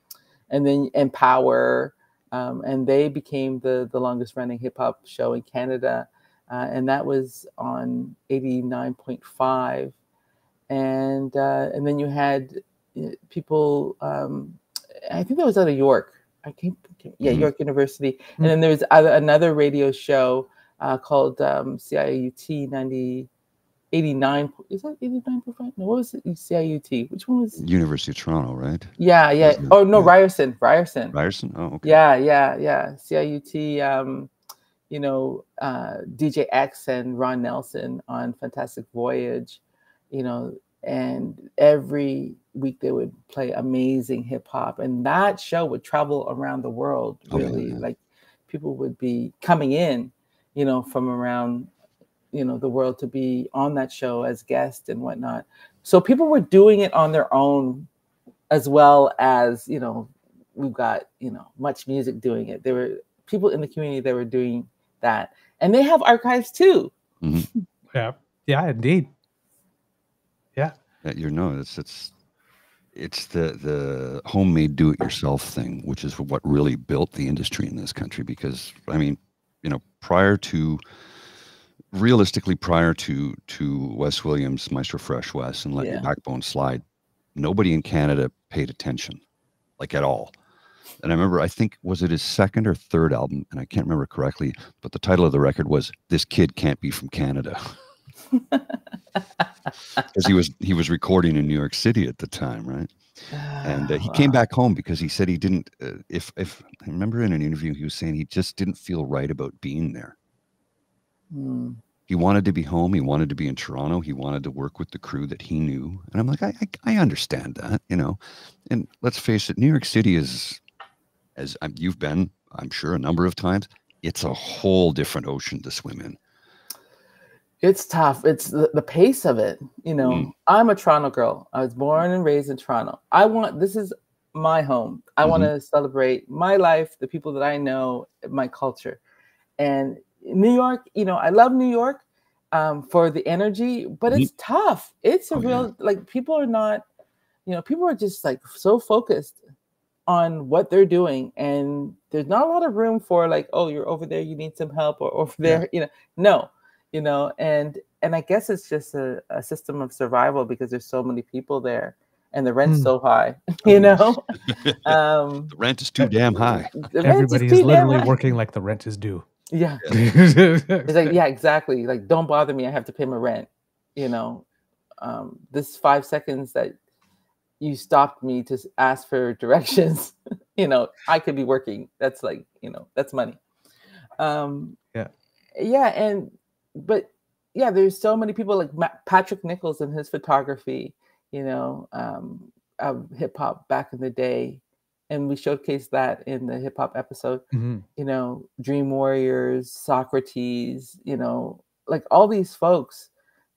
and then and Power, um, and they became the the longest running hip hop show in Canada, uh, and that was on eighty nine point five, and uh, and then you had uh, people. Um, I think that was out of York. I can't. Yeah, Mhm. York University, and then there was other, another radio show uh, called um, CIUT 90, 89. Is that 89.5? No, what was it? CIUT. Which one was? University of Toronto, right? Yeah, yeah. Isn't? Oh, no, Yeah. Ryerson. Ryerson. Ryerson. Oh, okay. Yeah, yeah, yeah. CIUT, um, you know, uh, DJ X and Ron Nelson on Fantastic Voyage, you know, and every week they would play amazing hip hop. And that show would travel around the world, Oh, yeah, really. yeah. Like people would be coming in, you know, from around, you know, the world to be on that show as guest and whatnot. So people were doing it on their own as well as, you know, we've got you know much music doing it there were people in the community that were doing that and they have archives too mm-hmm. *laughs* Yeah. Yeah, indeed. Yeah. that you know it's it's it's the the homemade do it yourself thing which is what really built the industry in this country because i mean you know prior to realistically, prior to to Wes Williams, Maestro Fresh Wes, and Let Yeah. Your Backbone Slide, nobody in Canada paid attention, like at all. And I remember, I think was it his second or third album, and I can't remember correctly, but the title of the record was "This Kid Can't Be from Canada," *laughs* because he was he was recording in New York City at the time, right? and uh, he came back home because he said he didn't uh, if if i remember in an interview he was saying he just didn't feel right about being there Hmm. He wanted to be home he wanted to be in toronto he wanted to work with the crew that he knew and i'm like i i, I understand that you know and let's face it new york city is as i you've been i'm sure a number of times it's a whole different ocean to swim in It's tough. It's the, the pace of it. You know, Mm. I'm a Toronto girl. I was born and raised in Toronto. I want this is my home. I want Mm-hmm. to celebrate my life, the people that I know, my culture. And New York, you know, I love New York um, for the energy, but Mhm. it's tough. It's a Oh, yeah. real like people are not, you know, people are just like so focused on what they're doing and there's not a lot of room for like oh you're over there you need some help or over Yeah. there you know no you know and and i guess it's just a, a system of survival because there's so many people there and the rent's Mm. so high *laughs* Oh, you yes. know *laughs* um *laughs* the rent is too damn high the rent is Everybody is literally working like the rent is due. Yeah. It's *laughs* it's like yeah exactly. Like don't bother me. I have to pay my rent you know? Um this five seconds that you stopped me to ask for *laughs* directions you know i could be working. That's like you know that's money. Um Yeah. yeah and but yeah there's so many people like Ma- patrick nichols and his photography you know um of hip hop back in the day and we showcased that in the hip hop episode Mhm. you know, Dream Warriors, Saukrates, you know, like all these folks,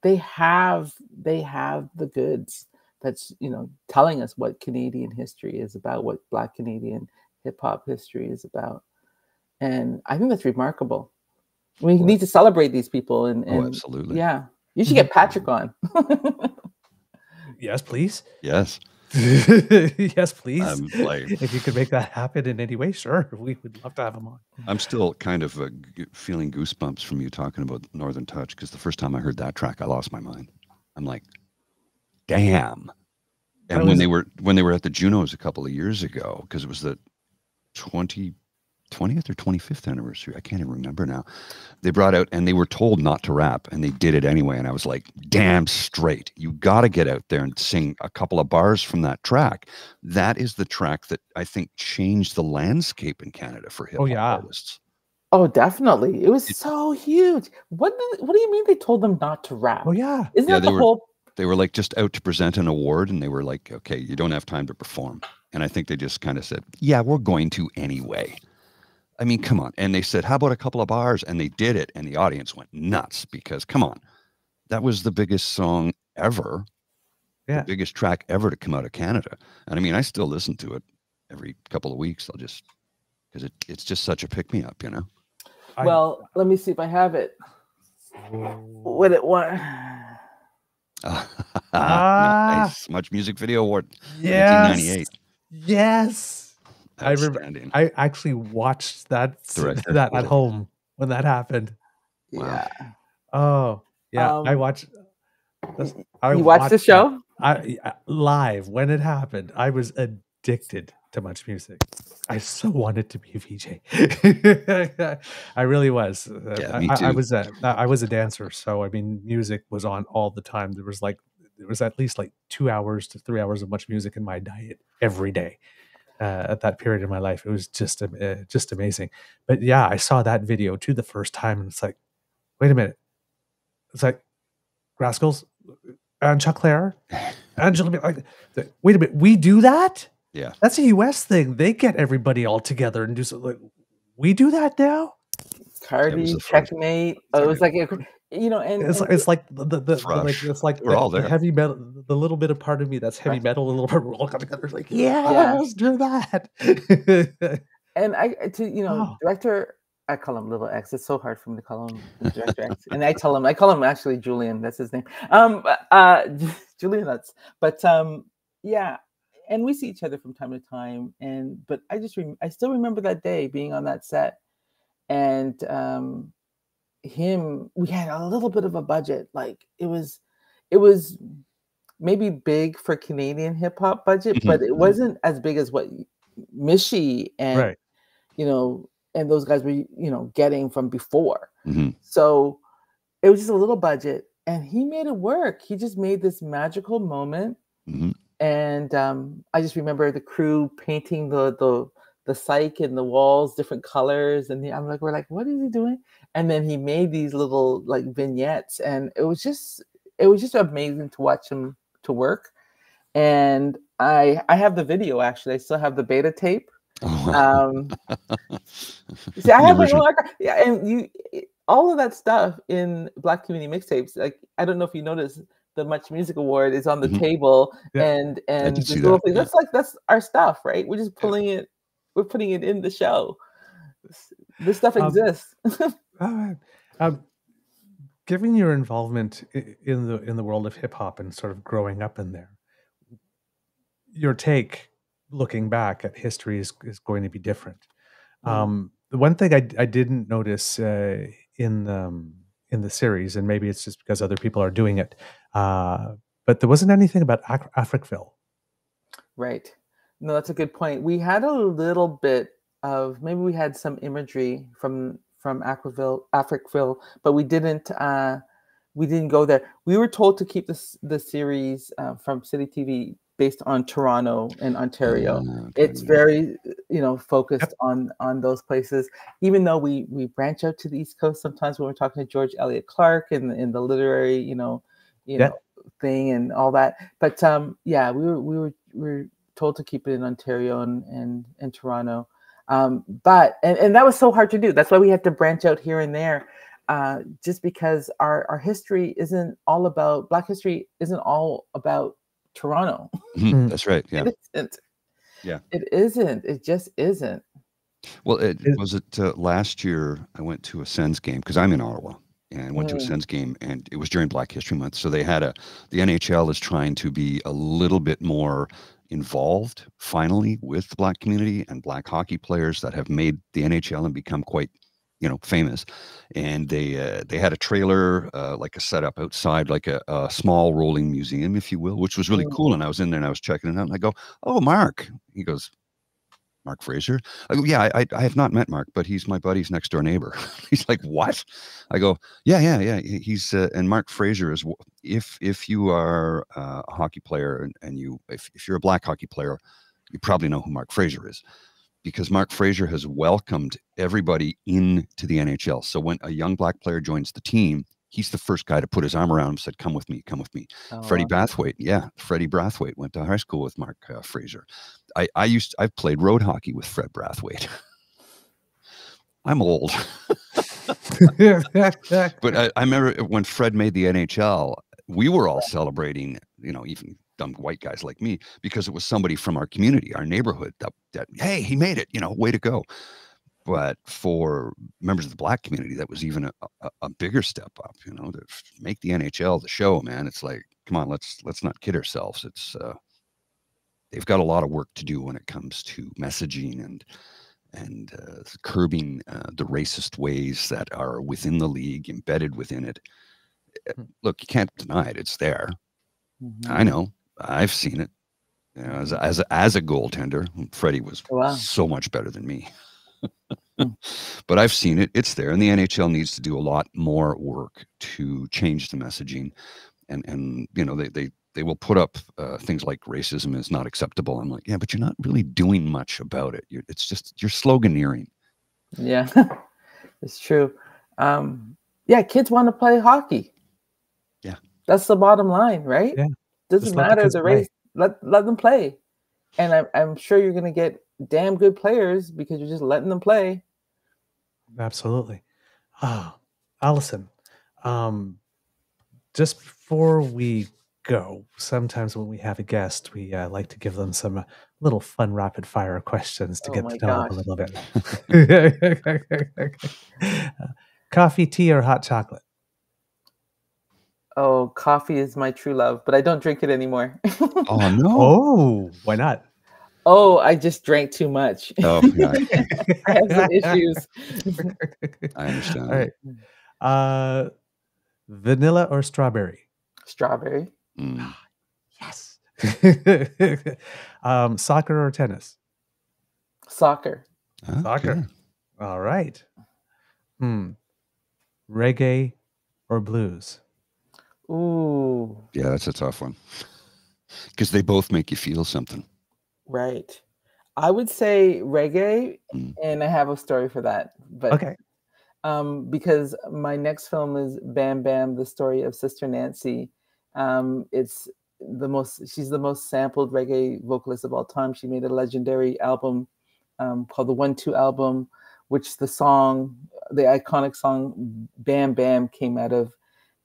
they have they have the goods that's you know telling us what Canadian history is about, what Black Canadian hip hop history is about, and I think that's remarkable. We Well, need to celebrate these people, and, oh and absolutely yeah, you should get Patrick on. *laughs* Yes, please. yes *laughs* yes, please. Like *laughs* if you could make that happen in any way, sure. *laughs* We would love to have him on. I'm still kind of uh, g- feeling goosebumps from you talking about Northern Touch because the first time I heard that track, I lost my mind. I'm like, damn. And when they were when they were at the Junos a couple of years ago, because it was the 20, 20th or 25th anniversary, I can't even remember now. They brought out and they were told not to rap, and they did it anyway. And I was like, damn straight, you got to get out there and sing a couple of bars from that track. That is the track that I think changed the landscape in Canada for hip oh, hop yeah. artists. oh, definitely, it was It- so huge. What did, what do you mean they told them not to rap? Oh yeah. Isn't Yeah, that the were- whole they were like just out to present an award and they were like okay you don't have time to perform and i think they just kind of said yeah we're going to anyway i mean come on and they said how about a couple of bars and they did it and the audience went nuts because come on that was the biggest song ever Yeah. the biggest track ever to come out of canada and i mean i still listen to it every couple of weeks i'll just because it, it's just such a pick me up you know I- Well, let me see if I have it. What it what? *laughs* Ah. nice much music video award yes. 1998 Yes. I remember. I actually watched that s- Director. *laughs* that at home when that happened. Wow. Yeah. Oh yeah, I Um, watched. I You watched the show? I, I live when it happened. I was addicted to much music. I so wanted to be a VJ. *laughs* I really was. Uh, Yeah, I, me I- I was a I was a dancer, so I mean, music was on all the time. There was like there was at least like two hours to three hours of much music in my diet every day. Uh, at that period in my life, it was just uh, just amazing. But yeah, I saw that video too the first time, and it's like, wait a minute, it's like Rascalz and Choclair, Angela. Like, wait a minute, we do that? Yeah. That's a US thing. They get everybody all together and do so. Like, we do that now. Cardi, checkmate. Oh, it was like a, you know, and, It's and like it's like the, the, the, the like it's like We're the, all the heavy metal, the little bit of part of me that's heavy Thrust. metal, a little bit we're all got together. It's like yes, do that. and I to you know Oh. director. I call him Little X. It's so hard for me to call him Director X, and I tell him I call him actually Julian. That's his name. Um, uh, *laughs* Julian Lutz. But um, yeah, and we see each other from time to time. And but I just rem- I still remember that day being on that set, and um, him we had a little bit of a budget like it was it was maybe big for canadian hip-hop budget Mhm, but it mhm. wasn't as big as what Michie and right. you know and those guys were you know getting from before Mhm. so it was just a little budget and he made it work he just made this magical moment Mhm. and um, I just remember the crew painting the the the psych and the walls different colors, and the, I'm like, we're like, what is he doing? And then he made these little like vignettes, and it was just it was just amazing to watch him to work. And I I have the video actually. I still have the beta tape. *laughs* Oh. Um, *laughs* see, I have own archive. Yeah, and you all of that stuff in Black Community Mixtapes. Like I don't know if you noticed, the Much Music Award is on the Mhm. table, Yeah. and and did this that, thing. yeah. That's like that's our stuff, right? We're just pulling it. We're putting it in the show. This, this stuff Um, exists. *laughs* All right. Um, given your involvement in the in the world of hip hop and sort of growing up in there, your take, looking back at history, is, is going to be different. Mm. Um, the one thing I, I didn't notice uh, in um, in the series, and maybe it's just because other people are doing it, uh, but there wasn't anything about Af- Africville. Right. No, that's a good point. We had a little bit of maybe we had some imagery from from Aquaville, Africville, but we didn't uh we didn't go there. We were told to keep this the series uh, from City TV based on Toronto and Ontario. Ah, okay, it's very you know focused on on those places even though we we branch out to the east coast sometimes when we're talking to george elliott clarke in in the literary you know you Yeah. know thing and all that but um yeah we were we were we were told to keep it in ontario and and, and toronto um but and, and that was so hard to do that's why we had to branch out here and there uh just because our our history isn't all about black history isn't all about toronto Mhm, Mm. That's right. Yeah. it isn't. Yeah. It isn't. It just isn't. Well, it was it uh, last year. I went to a Sens game because I'm in Ottawa, and I went to a Mm. Sens game, and it was during Black History Month. So they had a the NHL is trying to be a little bit more involved, finally, with the Black community and Black hockey players that have made the NHL and become quite, you know, famous. And they uh, they had a trailer, uh, like a setup outside, like a, a small rolling museum, if you will, which was really Mm. cool. And I was in there and I was checking it out, and I go, "Oh, Mark," he goes. Mark Fraser. I go, yeah, I, I- have not met Mark, but he's my buddy's next door neighbor. *laughs* he's like, what? I go, yeah, yeah, yeah. He's uh, and Mark Fraser is. If if you are uh, a hockey player and, and you if, if you're a black hockey player, you probably know who Mark Fraser is, because Mark Fraser has welcomed everybody into the NHL. So when a young black player joins the team, he's the first guy to put his arm around him, said, "Come with me, come with me." Oh, Freddie wow. Brathwaite, yeah, Freddie Brathwaite went to high school with Mark uh, Fraser. I, I used I've played road hockey with Fred Brathwaite. *laughs* I'm old, *laughs* but I, I remember when Fred made the NHL, we were all celebrating. You know, even dumb white guys like me, because it was somebody from our community, our neighborhood. That, that hey, he made it. You know, way to go. But for members of the black community, that was even a, a, a bigger step up. You know, to make the NHL the show, man. It's like, come on, let's let's not kid ourselves. It's uh, they've got a lot of work to do when it comes to messaging and and uh, curbing uh, the racist ways that are within the league, embedded within it. Uh, Hmm. Look, you can't deny it; it's there. Mhm. I know, I've seen it. You know, as a, as a, as a goaltender, Freddie was Wow. so much better than me. *laughs* But I've seen it; it's there, and the NHL needs to do a lot more work to change the messaging. And and you know, they they they will put up uh, things like racism is not acceptable. I'm like, yeah, but you're not really doing much about it. You're, it's just you're sloganeering. Yeah, *laughs* it's true. Um, yeah, kids want to play hockey. Yeah. that's the bottom line, right? Yeah. doesn't Just let the matter kids the play. race. Let let them play, and I'm I'm sure you're gonna get damn good players because you're just letting them play. Absolutely. Ah, Alison, um, just before we go, sometimes when we have a guest, we uh, like to give them some uh, little fun rapid fire questions to Oh get my to know them a little bit. *laughs* *laughs* Uh, Coffee, tea, or hot chocolate? Oh, coffee is my true love, but I don't drink it anymore. *laughs* Oh no! Oh, why not? Oh, I just drank too much. *laughs* Oh, yeah, I have some issues. *laughs* I understand. All right. uh, vanilla or strawberry? Strawberry. Mm. Yes. *laughs* um, soccer or tennis? Soccer. Soccer. All right. Hmm. Reggae or blues? Ooh, Yeah, that's a tough one. Because they both make you feel something. Right. I would say reggae, Mm. and I have a story for that. But Okay. um, because my next film is Bam Bam, the story of Sister Nancy. Um, it's the most, she's the most sampled reggae vocalist of all time. She made a legendary album um, called the One Two album, which the song, the iconic song Bam Bam came out of.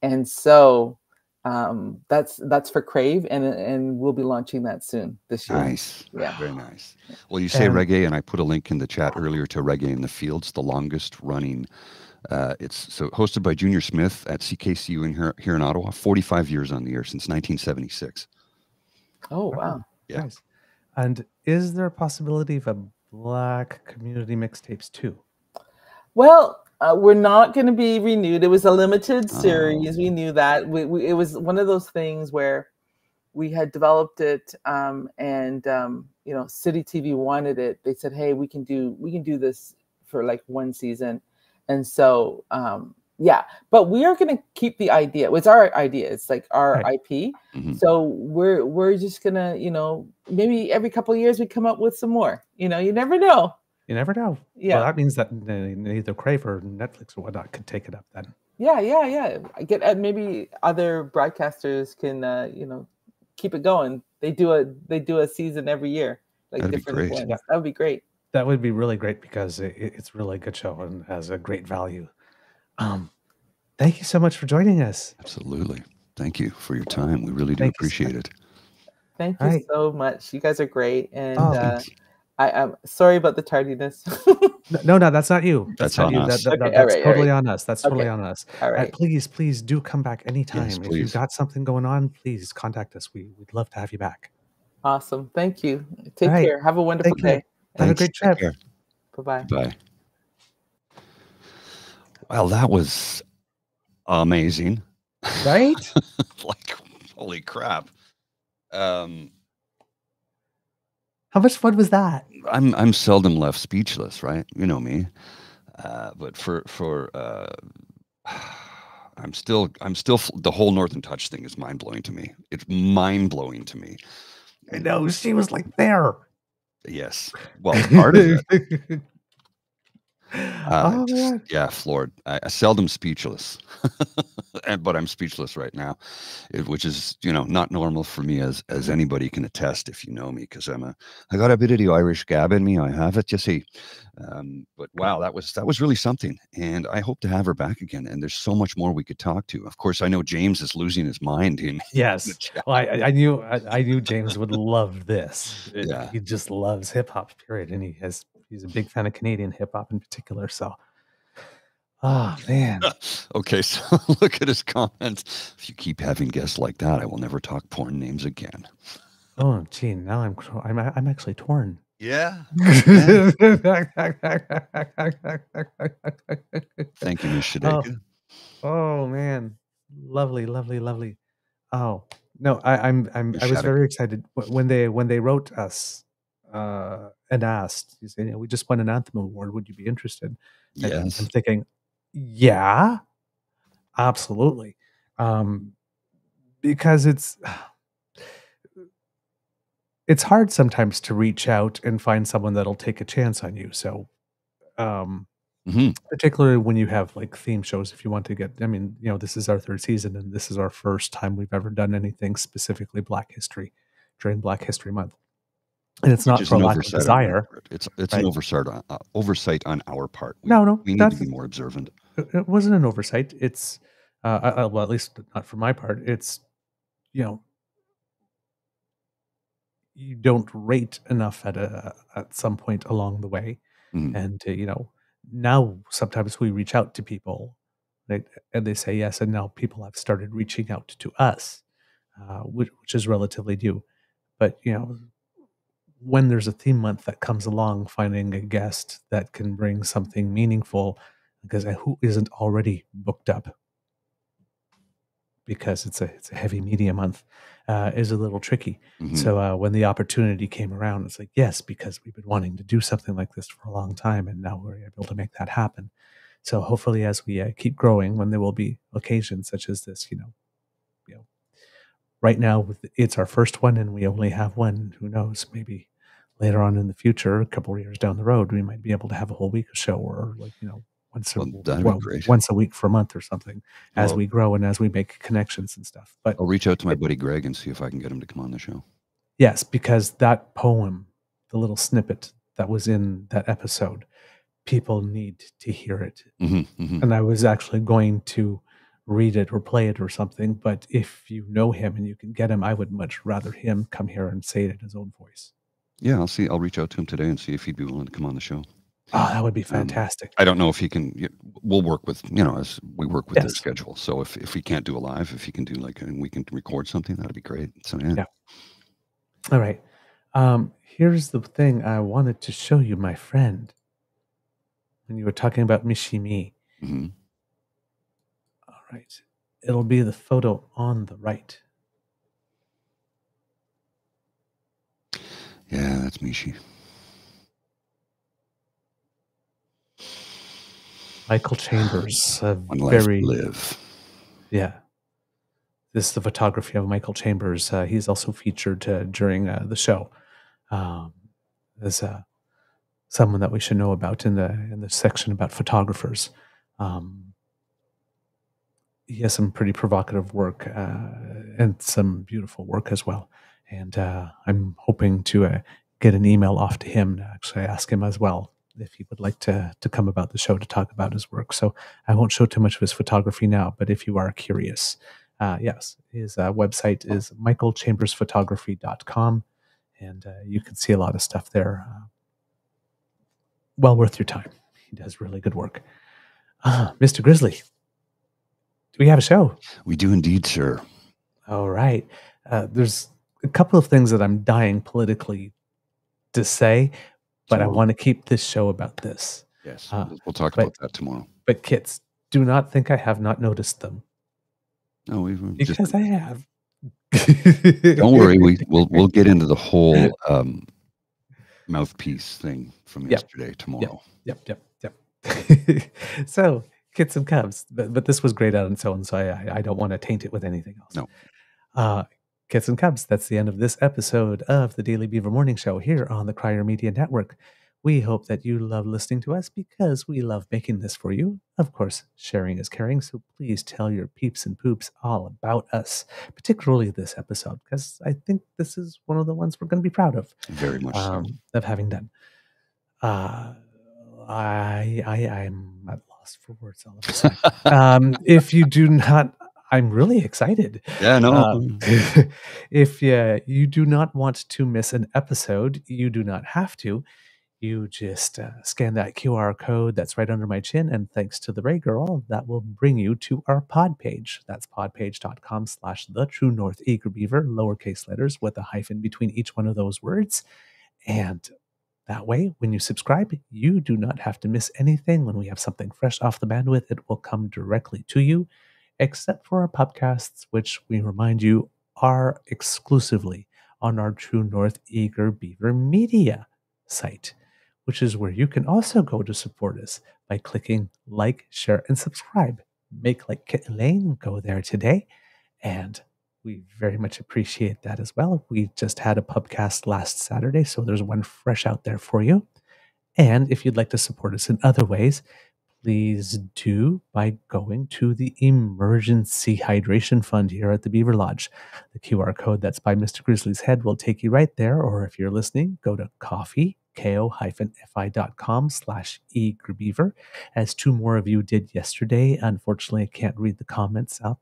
And so um, that's that's for Crave, and and we'll be launching that soon this year. Nice. Yeah. Very nice. Well, you say And- reggae, and I put a link in the chat earlier to Reggae in the Fields, the longest running. Uh, it's so hosted by Junior Smith at CKCU in here, here in Ottawa. 45 years on the air since 1976. Oh wow. Yeah. Nice. And is there a possibility of a black community mixtapes too? Well, uh, we're not going to be renewed. It was a limited Oh. series. We knew that. We, we, it was one of those things where we had developed it, um, and um, you know, City TV wanted it. They said, "Hey, we can do we can do this for like one season," and so um, yeah. But we are going to keep the idea. It's our idea. It's like our Right. IP. Mhm. So we're we're just gonna, you know, maybe every couple of years we come up with some more. You know, you never know. You never know. Yeah. Well, that means that n- neither Crave or Netflix or whatnot could take it up then. Yeah, yeah, yeah. I get uh, maybe other broadcasters can uh, you know keep it going. They do a they do a season every year, like That'd be different great. ones. Yeah. That would be great. That would be really great because it, it- it's really a good show and has a great value. Um, thank you so much for joining us. Absolutely. Thank you for your time. We really do Thank you appreciate it. Thank you Right. so much. You guys are great, and Oh, uh, Thanks. I, I'm sorry about the tardiness. *laughs* No, no, that's not you. That's not on you. us. That, that- Okay, that- that's alright, alright. totally on us. That's totally Okay. on us. All right. Uh, please, please do come back anytime. if you've got something going on, please contact us. We, we'd love to have you back. awesome. Thank you. Take Right. care. Have a wonderful Thank day. Have a great trip. care. Bye bye. Bye. Well, that was amazing. Right? *laughs* like, holy crap. Um, How much fun was that? I'm I'm seldom left speechless, right? You know me. Uh, but for for uh, *sighs* I'm still I'm still the whole Northern Touch thing is mind blowing to me. It's mind blowing to me. I know she was like there. Yes. Well, part of it. *laughs* Uh, oh just- yeah, floored. I, I seldom speechless, *laughs* and but I'm speechless right now, it- which is you know not normal for me as as anybody can attest if you know me because I'm a I got a bit of the Irish gab in me. I have it, you see. Um, but wow, that was that was really something, and I hope to have her back again. And there's so much more we could talk to. Of course, I know James is losing his mind in. *laughs* Yes. Well, I, I knew I, I knew James would love this. It- Yeah. He just loves hip hop, period. And he has he's a big fan of Canadian hip hop in particular. So oh *laughs* man. okay, so *laughs* look at his comments. If you keep having guests like that, I will never talk porn names again. Oh gee, now I'm I'm I'm actually torn. Yeah. *laughs* Thank you, Miss Oh. Shadeka. Oh man, lovely, lovely, lovely. Oh no, I, I'm I'm Miss I was very excited when they when they wrote us uh, and asked. You say, "We just won an anthem award. Would you be interested?" And I'm thinking, yeah, absolutely, um, because it's *sighs* it's hard sometimes to reach out and find someone that'll take a chance on you. So. Um, hmm particularly when you have like theme shows if you want to get i mean you know this is our third season and this is our first time we've ever done anything specifically black history during black history month and it's not for lack of on desire. It's it's right? an oversight on, uh, oversight on our part. We, no no we need to be more observant. it wasn't an oversight it's uh uh, uh, well at least not for my part it's you know you don't rate enough at a at some point along the way Mhm. and uh, you know now sometimes we reach out to people right, and they say yes and now people have started reaching out to us uh, which, which is relatively new but you know when there's a theme month that comes along finding a guest that can bring something meaningful because who isn't already booked up because it's a it's a heavy media month uh, is a little tricky. Mhm. So uh, when the opportunity came around, it's like yes, because we've been wanting to do something like this for a long time, and now we're able to make that happen. So hopefully, as we uh, keep growing, when there will be occasions such as this, you know, you know, right now it's our first one, and we only have one. Who knows? Maybe later on in the future, a couple of years down the road, we might be able to have a whole week of show, or like you know, once a, Well, well, once a week for a month or something, as Well- we grow and as we make connections and stuff. But I'll reach out to my buddy Greg and see if I can get him to come on the show. Yes, because that poem, the little snippet that was in that episode, people need to hear it. hmm hmm And I was actually going to read it or play it or something, but if you know him and you can get him, I would much rather him come here and say it in his own voice. Yeah, I'll see. I'll reach out to him today and see if he'd be willing to come on the show. Oh, that would be Um, fantastic. I don't know if he can. We'll work with you know as we work with Yes. his schedule. So if if he can't do a live, if he can do like and we can record something, that'd be great. So yeah, Yeah. All right. Um, here's the thing I wanted to show you, my friend. When you were talking about Michie Mee. hmm All right. It'll be the photo on the right. Yeah, that's Michie. Michael Chambers, a One very live. yeah. This is the photography of Michael Chambers. Uh, he's also featured uh, during uh, the show um, as uh, someone that we should know about in the in the section about photographers. Um, he has some pretty provocative work uh, and some beautiful work as well. And uh, I'm hoping to uh, get an email off to him to actually ask him as well if he would like to to come about the show to talk about his work. So I won't show too much of his photography now, but if you are curious, uh, yes, his uh, website is michaelchambersphotography.com, and uh, you can see a lot of stuff there. Uh, well worth your time. He does really good work. Mr. Grizzly, do we have a show? We do indeed, sir. All right. Uh, there's a couple of things that I'm dying politically to say, but I want to keep this show about this. Yes, uh, we'll- talk but- about that tomorrow. But kids, do not think I have not noticed them No, we we just because I have. don't worry. We we'll *laughs* we'll get into the whole um, mouthpiece thing from Yep. yesterday tomorrow. Yep, yep, yep. *laughs* so, kits and cubs, but, but this was great on its own, so I, I, I don't want to taint it with anything else. No. Uh, kits and cubs, that's the end of this episode of the Daily Beaver Morning Show here on the Crier Media Network. We hope that you love listening to us because we love making this for you. Of course, sharing is caring, so please tell your peeps and poops all about us, particularly this episode, because I think this is one of the ones we're going to be proud of Very much so. um, of having done. Uh, I I I'm at loss for words all of a sudden. *laughs* um, if you do not, I'm really excited. Yeah, no. Um, *laughs* if uh, you do not want to miss an episode, you do not have to. You just uh, scan that QR code that's right under my chin, and thanks to the Ray Girl, that will bring you to our pod page. That's podpage.com slash the true north eager beaver, lowercase letters with a hyphen between each one of those words. And that way, when you subscribe, you do not have to miss anything. When we have something fresh off the bandwidth, it will come directly to you, except for our podcasts, which we remind you are exclusively on our True North Eager Beaver Media site, which is where you can also go to support us by clicking like, share, and subscribe. Make like Kit Elaine, go there today. And we very much appreciate that as well. We just had a podcast last Saturday, so there's one fresh out there for you. And if you'd like to support us in other ways, please do by going to the Emergency Hydration Fund here at the Beaver Lodge. The QR code that's by Mr. Grizzly's head will take you right there, or if you're listening, go to coffee, ko-fi.com slash eagerbeaver, as two more of you did yesterday. Unfortunately, I can't read the comments out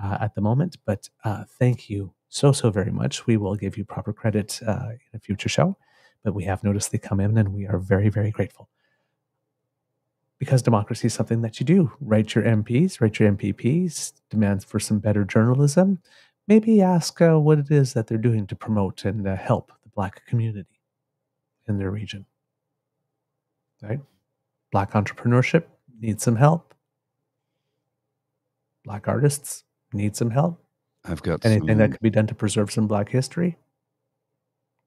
uh, at the moment, but uh, thank you so, so very much. We will give you proper credit uh, in a future show, but we have noticed they come in and we are very, very grateful. Because democracy is something that you do. Write your MPs, write your MPPs, demands for some better journalism. Maybe ask uh, what it is that they're doing to promote and uh, help the Black community in their region. Right? Black entrepreneurship, needs some help. Black artists need some help. I've got Anything some, that could be done to preserve some Black history.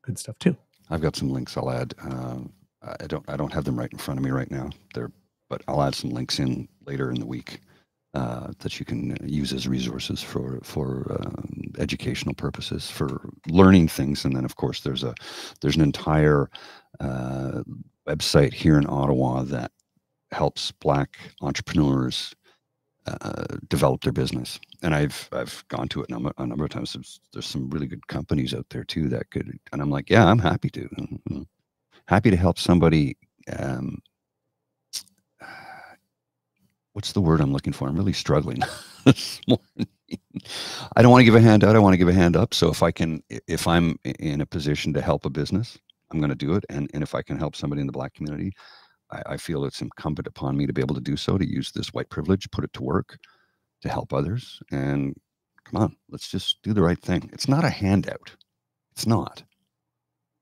Good stuff too. I've got some links I'll add. Um, I don't I don't have them right in front of me right now. They're but I'll add some links in later in the week uh, that you can use as resources for for um, educational purposes for learning things. And then of course there's a there's an entire uh, website here in Ottawa that helps Black entrepreneurs uh, develop their business. And I've I've gone to it a number, of times. There's, there's some really good companies out there too that could. And I'm like, yeah, I'm happy to. Mhm. Happy to help somebody. Um, what's the word I'm looking for? I'm really struggling *laughs* this morning. I don't want to give a handout. I want to give a hand up. So if I can, if I'm in a position to help a business, I'm going to do it. And and if I can help somebody in the black community, I, I feel it's incumbent upon me to be able to do so. To use this white privilege, put it to work, to help others. And come on, let's just do the right thing. It's not a handout. It's not.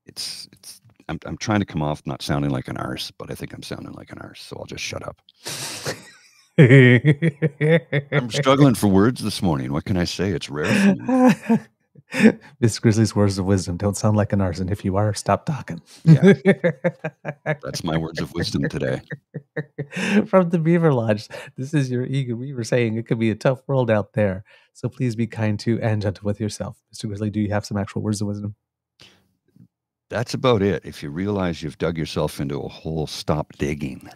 It's it's. I'm I'm trying to come off not sounding like an arse, but I think I'm sounding like an arse. So I'll just shut up. *laughs* I'm struggling for words this morning. What can I say? It's rare. *laughs* Miss Grizzly's words of wisdom. Don't sound like an arson. If you are, stop talking. Yeah. *laughs* That's my words of wisdom today. From the Beaver Lodge, this is your eager beaver saying it could be a tough world out there. So please be kind to and gentle with yourself. Mr. Grizzly, do you have some actual words of wisdom? That's about it. If you realize you've dug yourself into a hole, stop digging.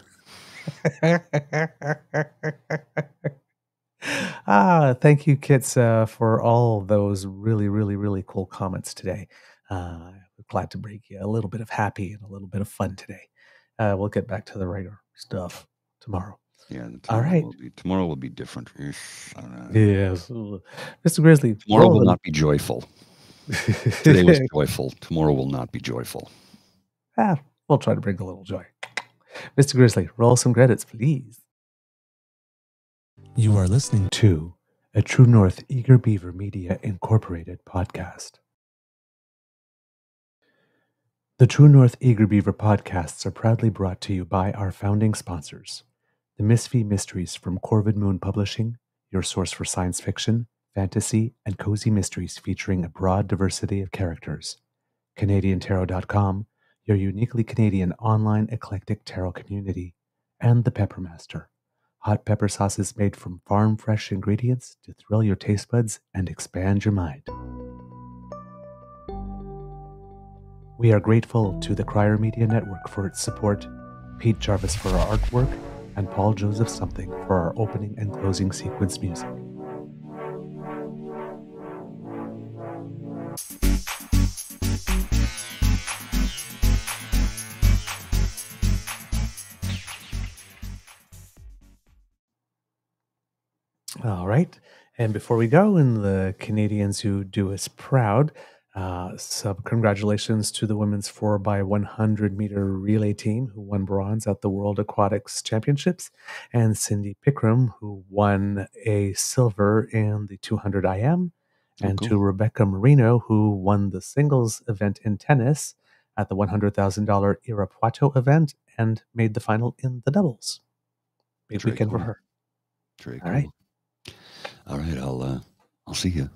*laughs* ah, thank you, Kits, uh, for all those really, really, really cool comments today. Uh, glad to bring you a little bit of happy and a little bit of fun today. Uh, we'll get back to the regular stuff tomorrow. Yeah. and All tomorrow right. Will be, tomorrow will be different. I don't know. Yes, Mr. Grizzly. Tomorrow will not be joyful. *laughs* Today was joyful. Tomorrow will not be joyful. ah, we'll try to bring a little joy. Mr. Grizzly, roll some credits, please. You are listening to a True North Eager Beaver Media Incorporated podcast. The True North Eager Beaver podcasts are proudly brought to you by our founding sponsors The Misfit Mysteries from Corvid Moon Publishing, your source for science fiction, fantasy, and cozy mysteries featuring a broad diversity of characters. CanadianTarot.com, your uniquely Canadian online eclectic tarot community, and The Peppermaster, hot pepper sauces made from farm fresh ingredients to thrill your taste buds and expand your mind. We are grateful to the Crier Media Network for its support, Pete Jarvis for our artwork, and Paul Joseph Something for our opening and closing sequence music. Right. And before we go, and the Canadians who do us proud, uh, some congratulations to the women's 4 by 100 meter relay team who won bronze at the World Aquatics Championships, and Cindy Pickrem who won a silver in the 200 IM, Oh, and cool. to Rebecca Marino who won the singles event in tennis at the $100,000 Irapuato event and made the final in the doubles. Big Very weekend for her. Very All right. All right. I'll uh, I'll see you.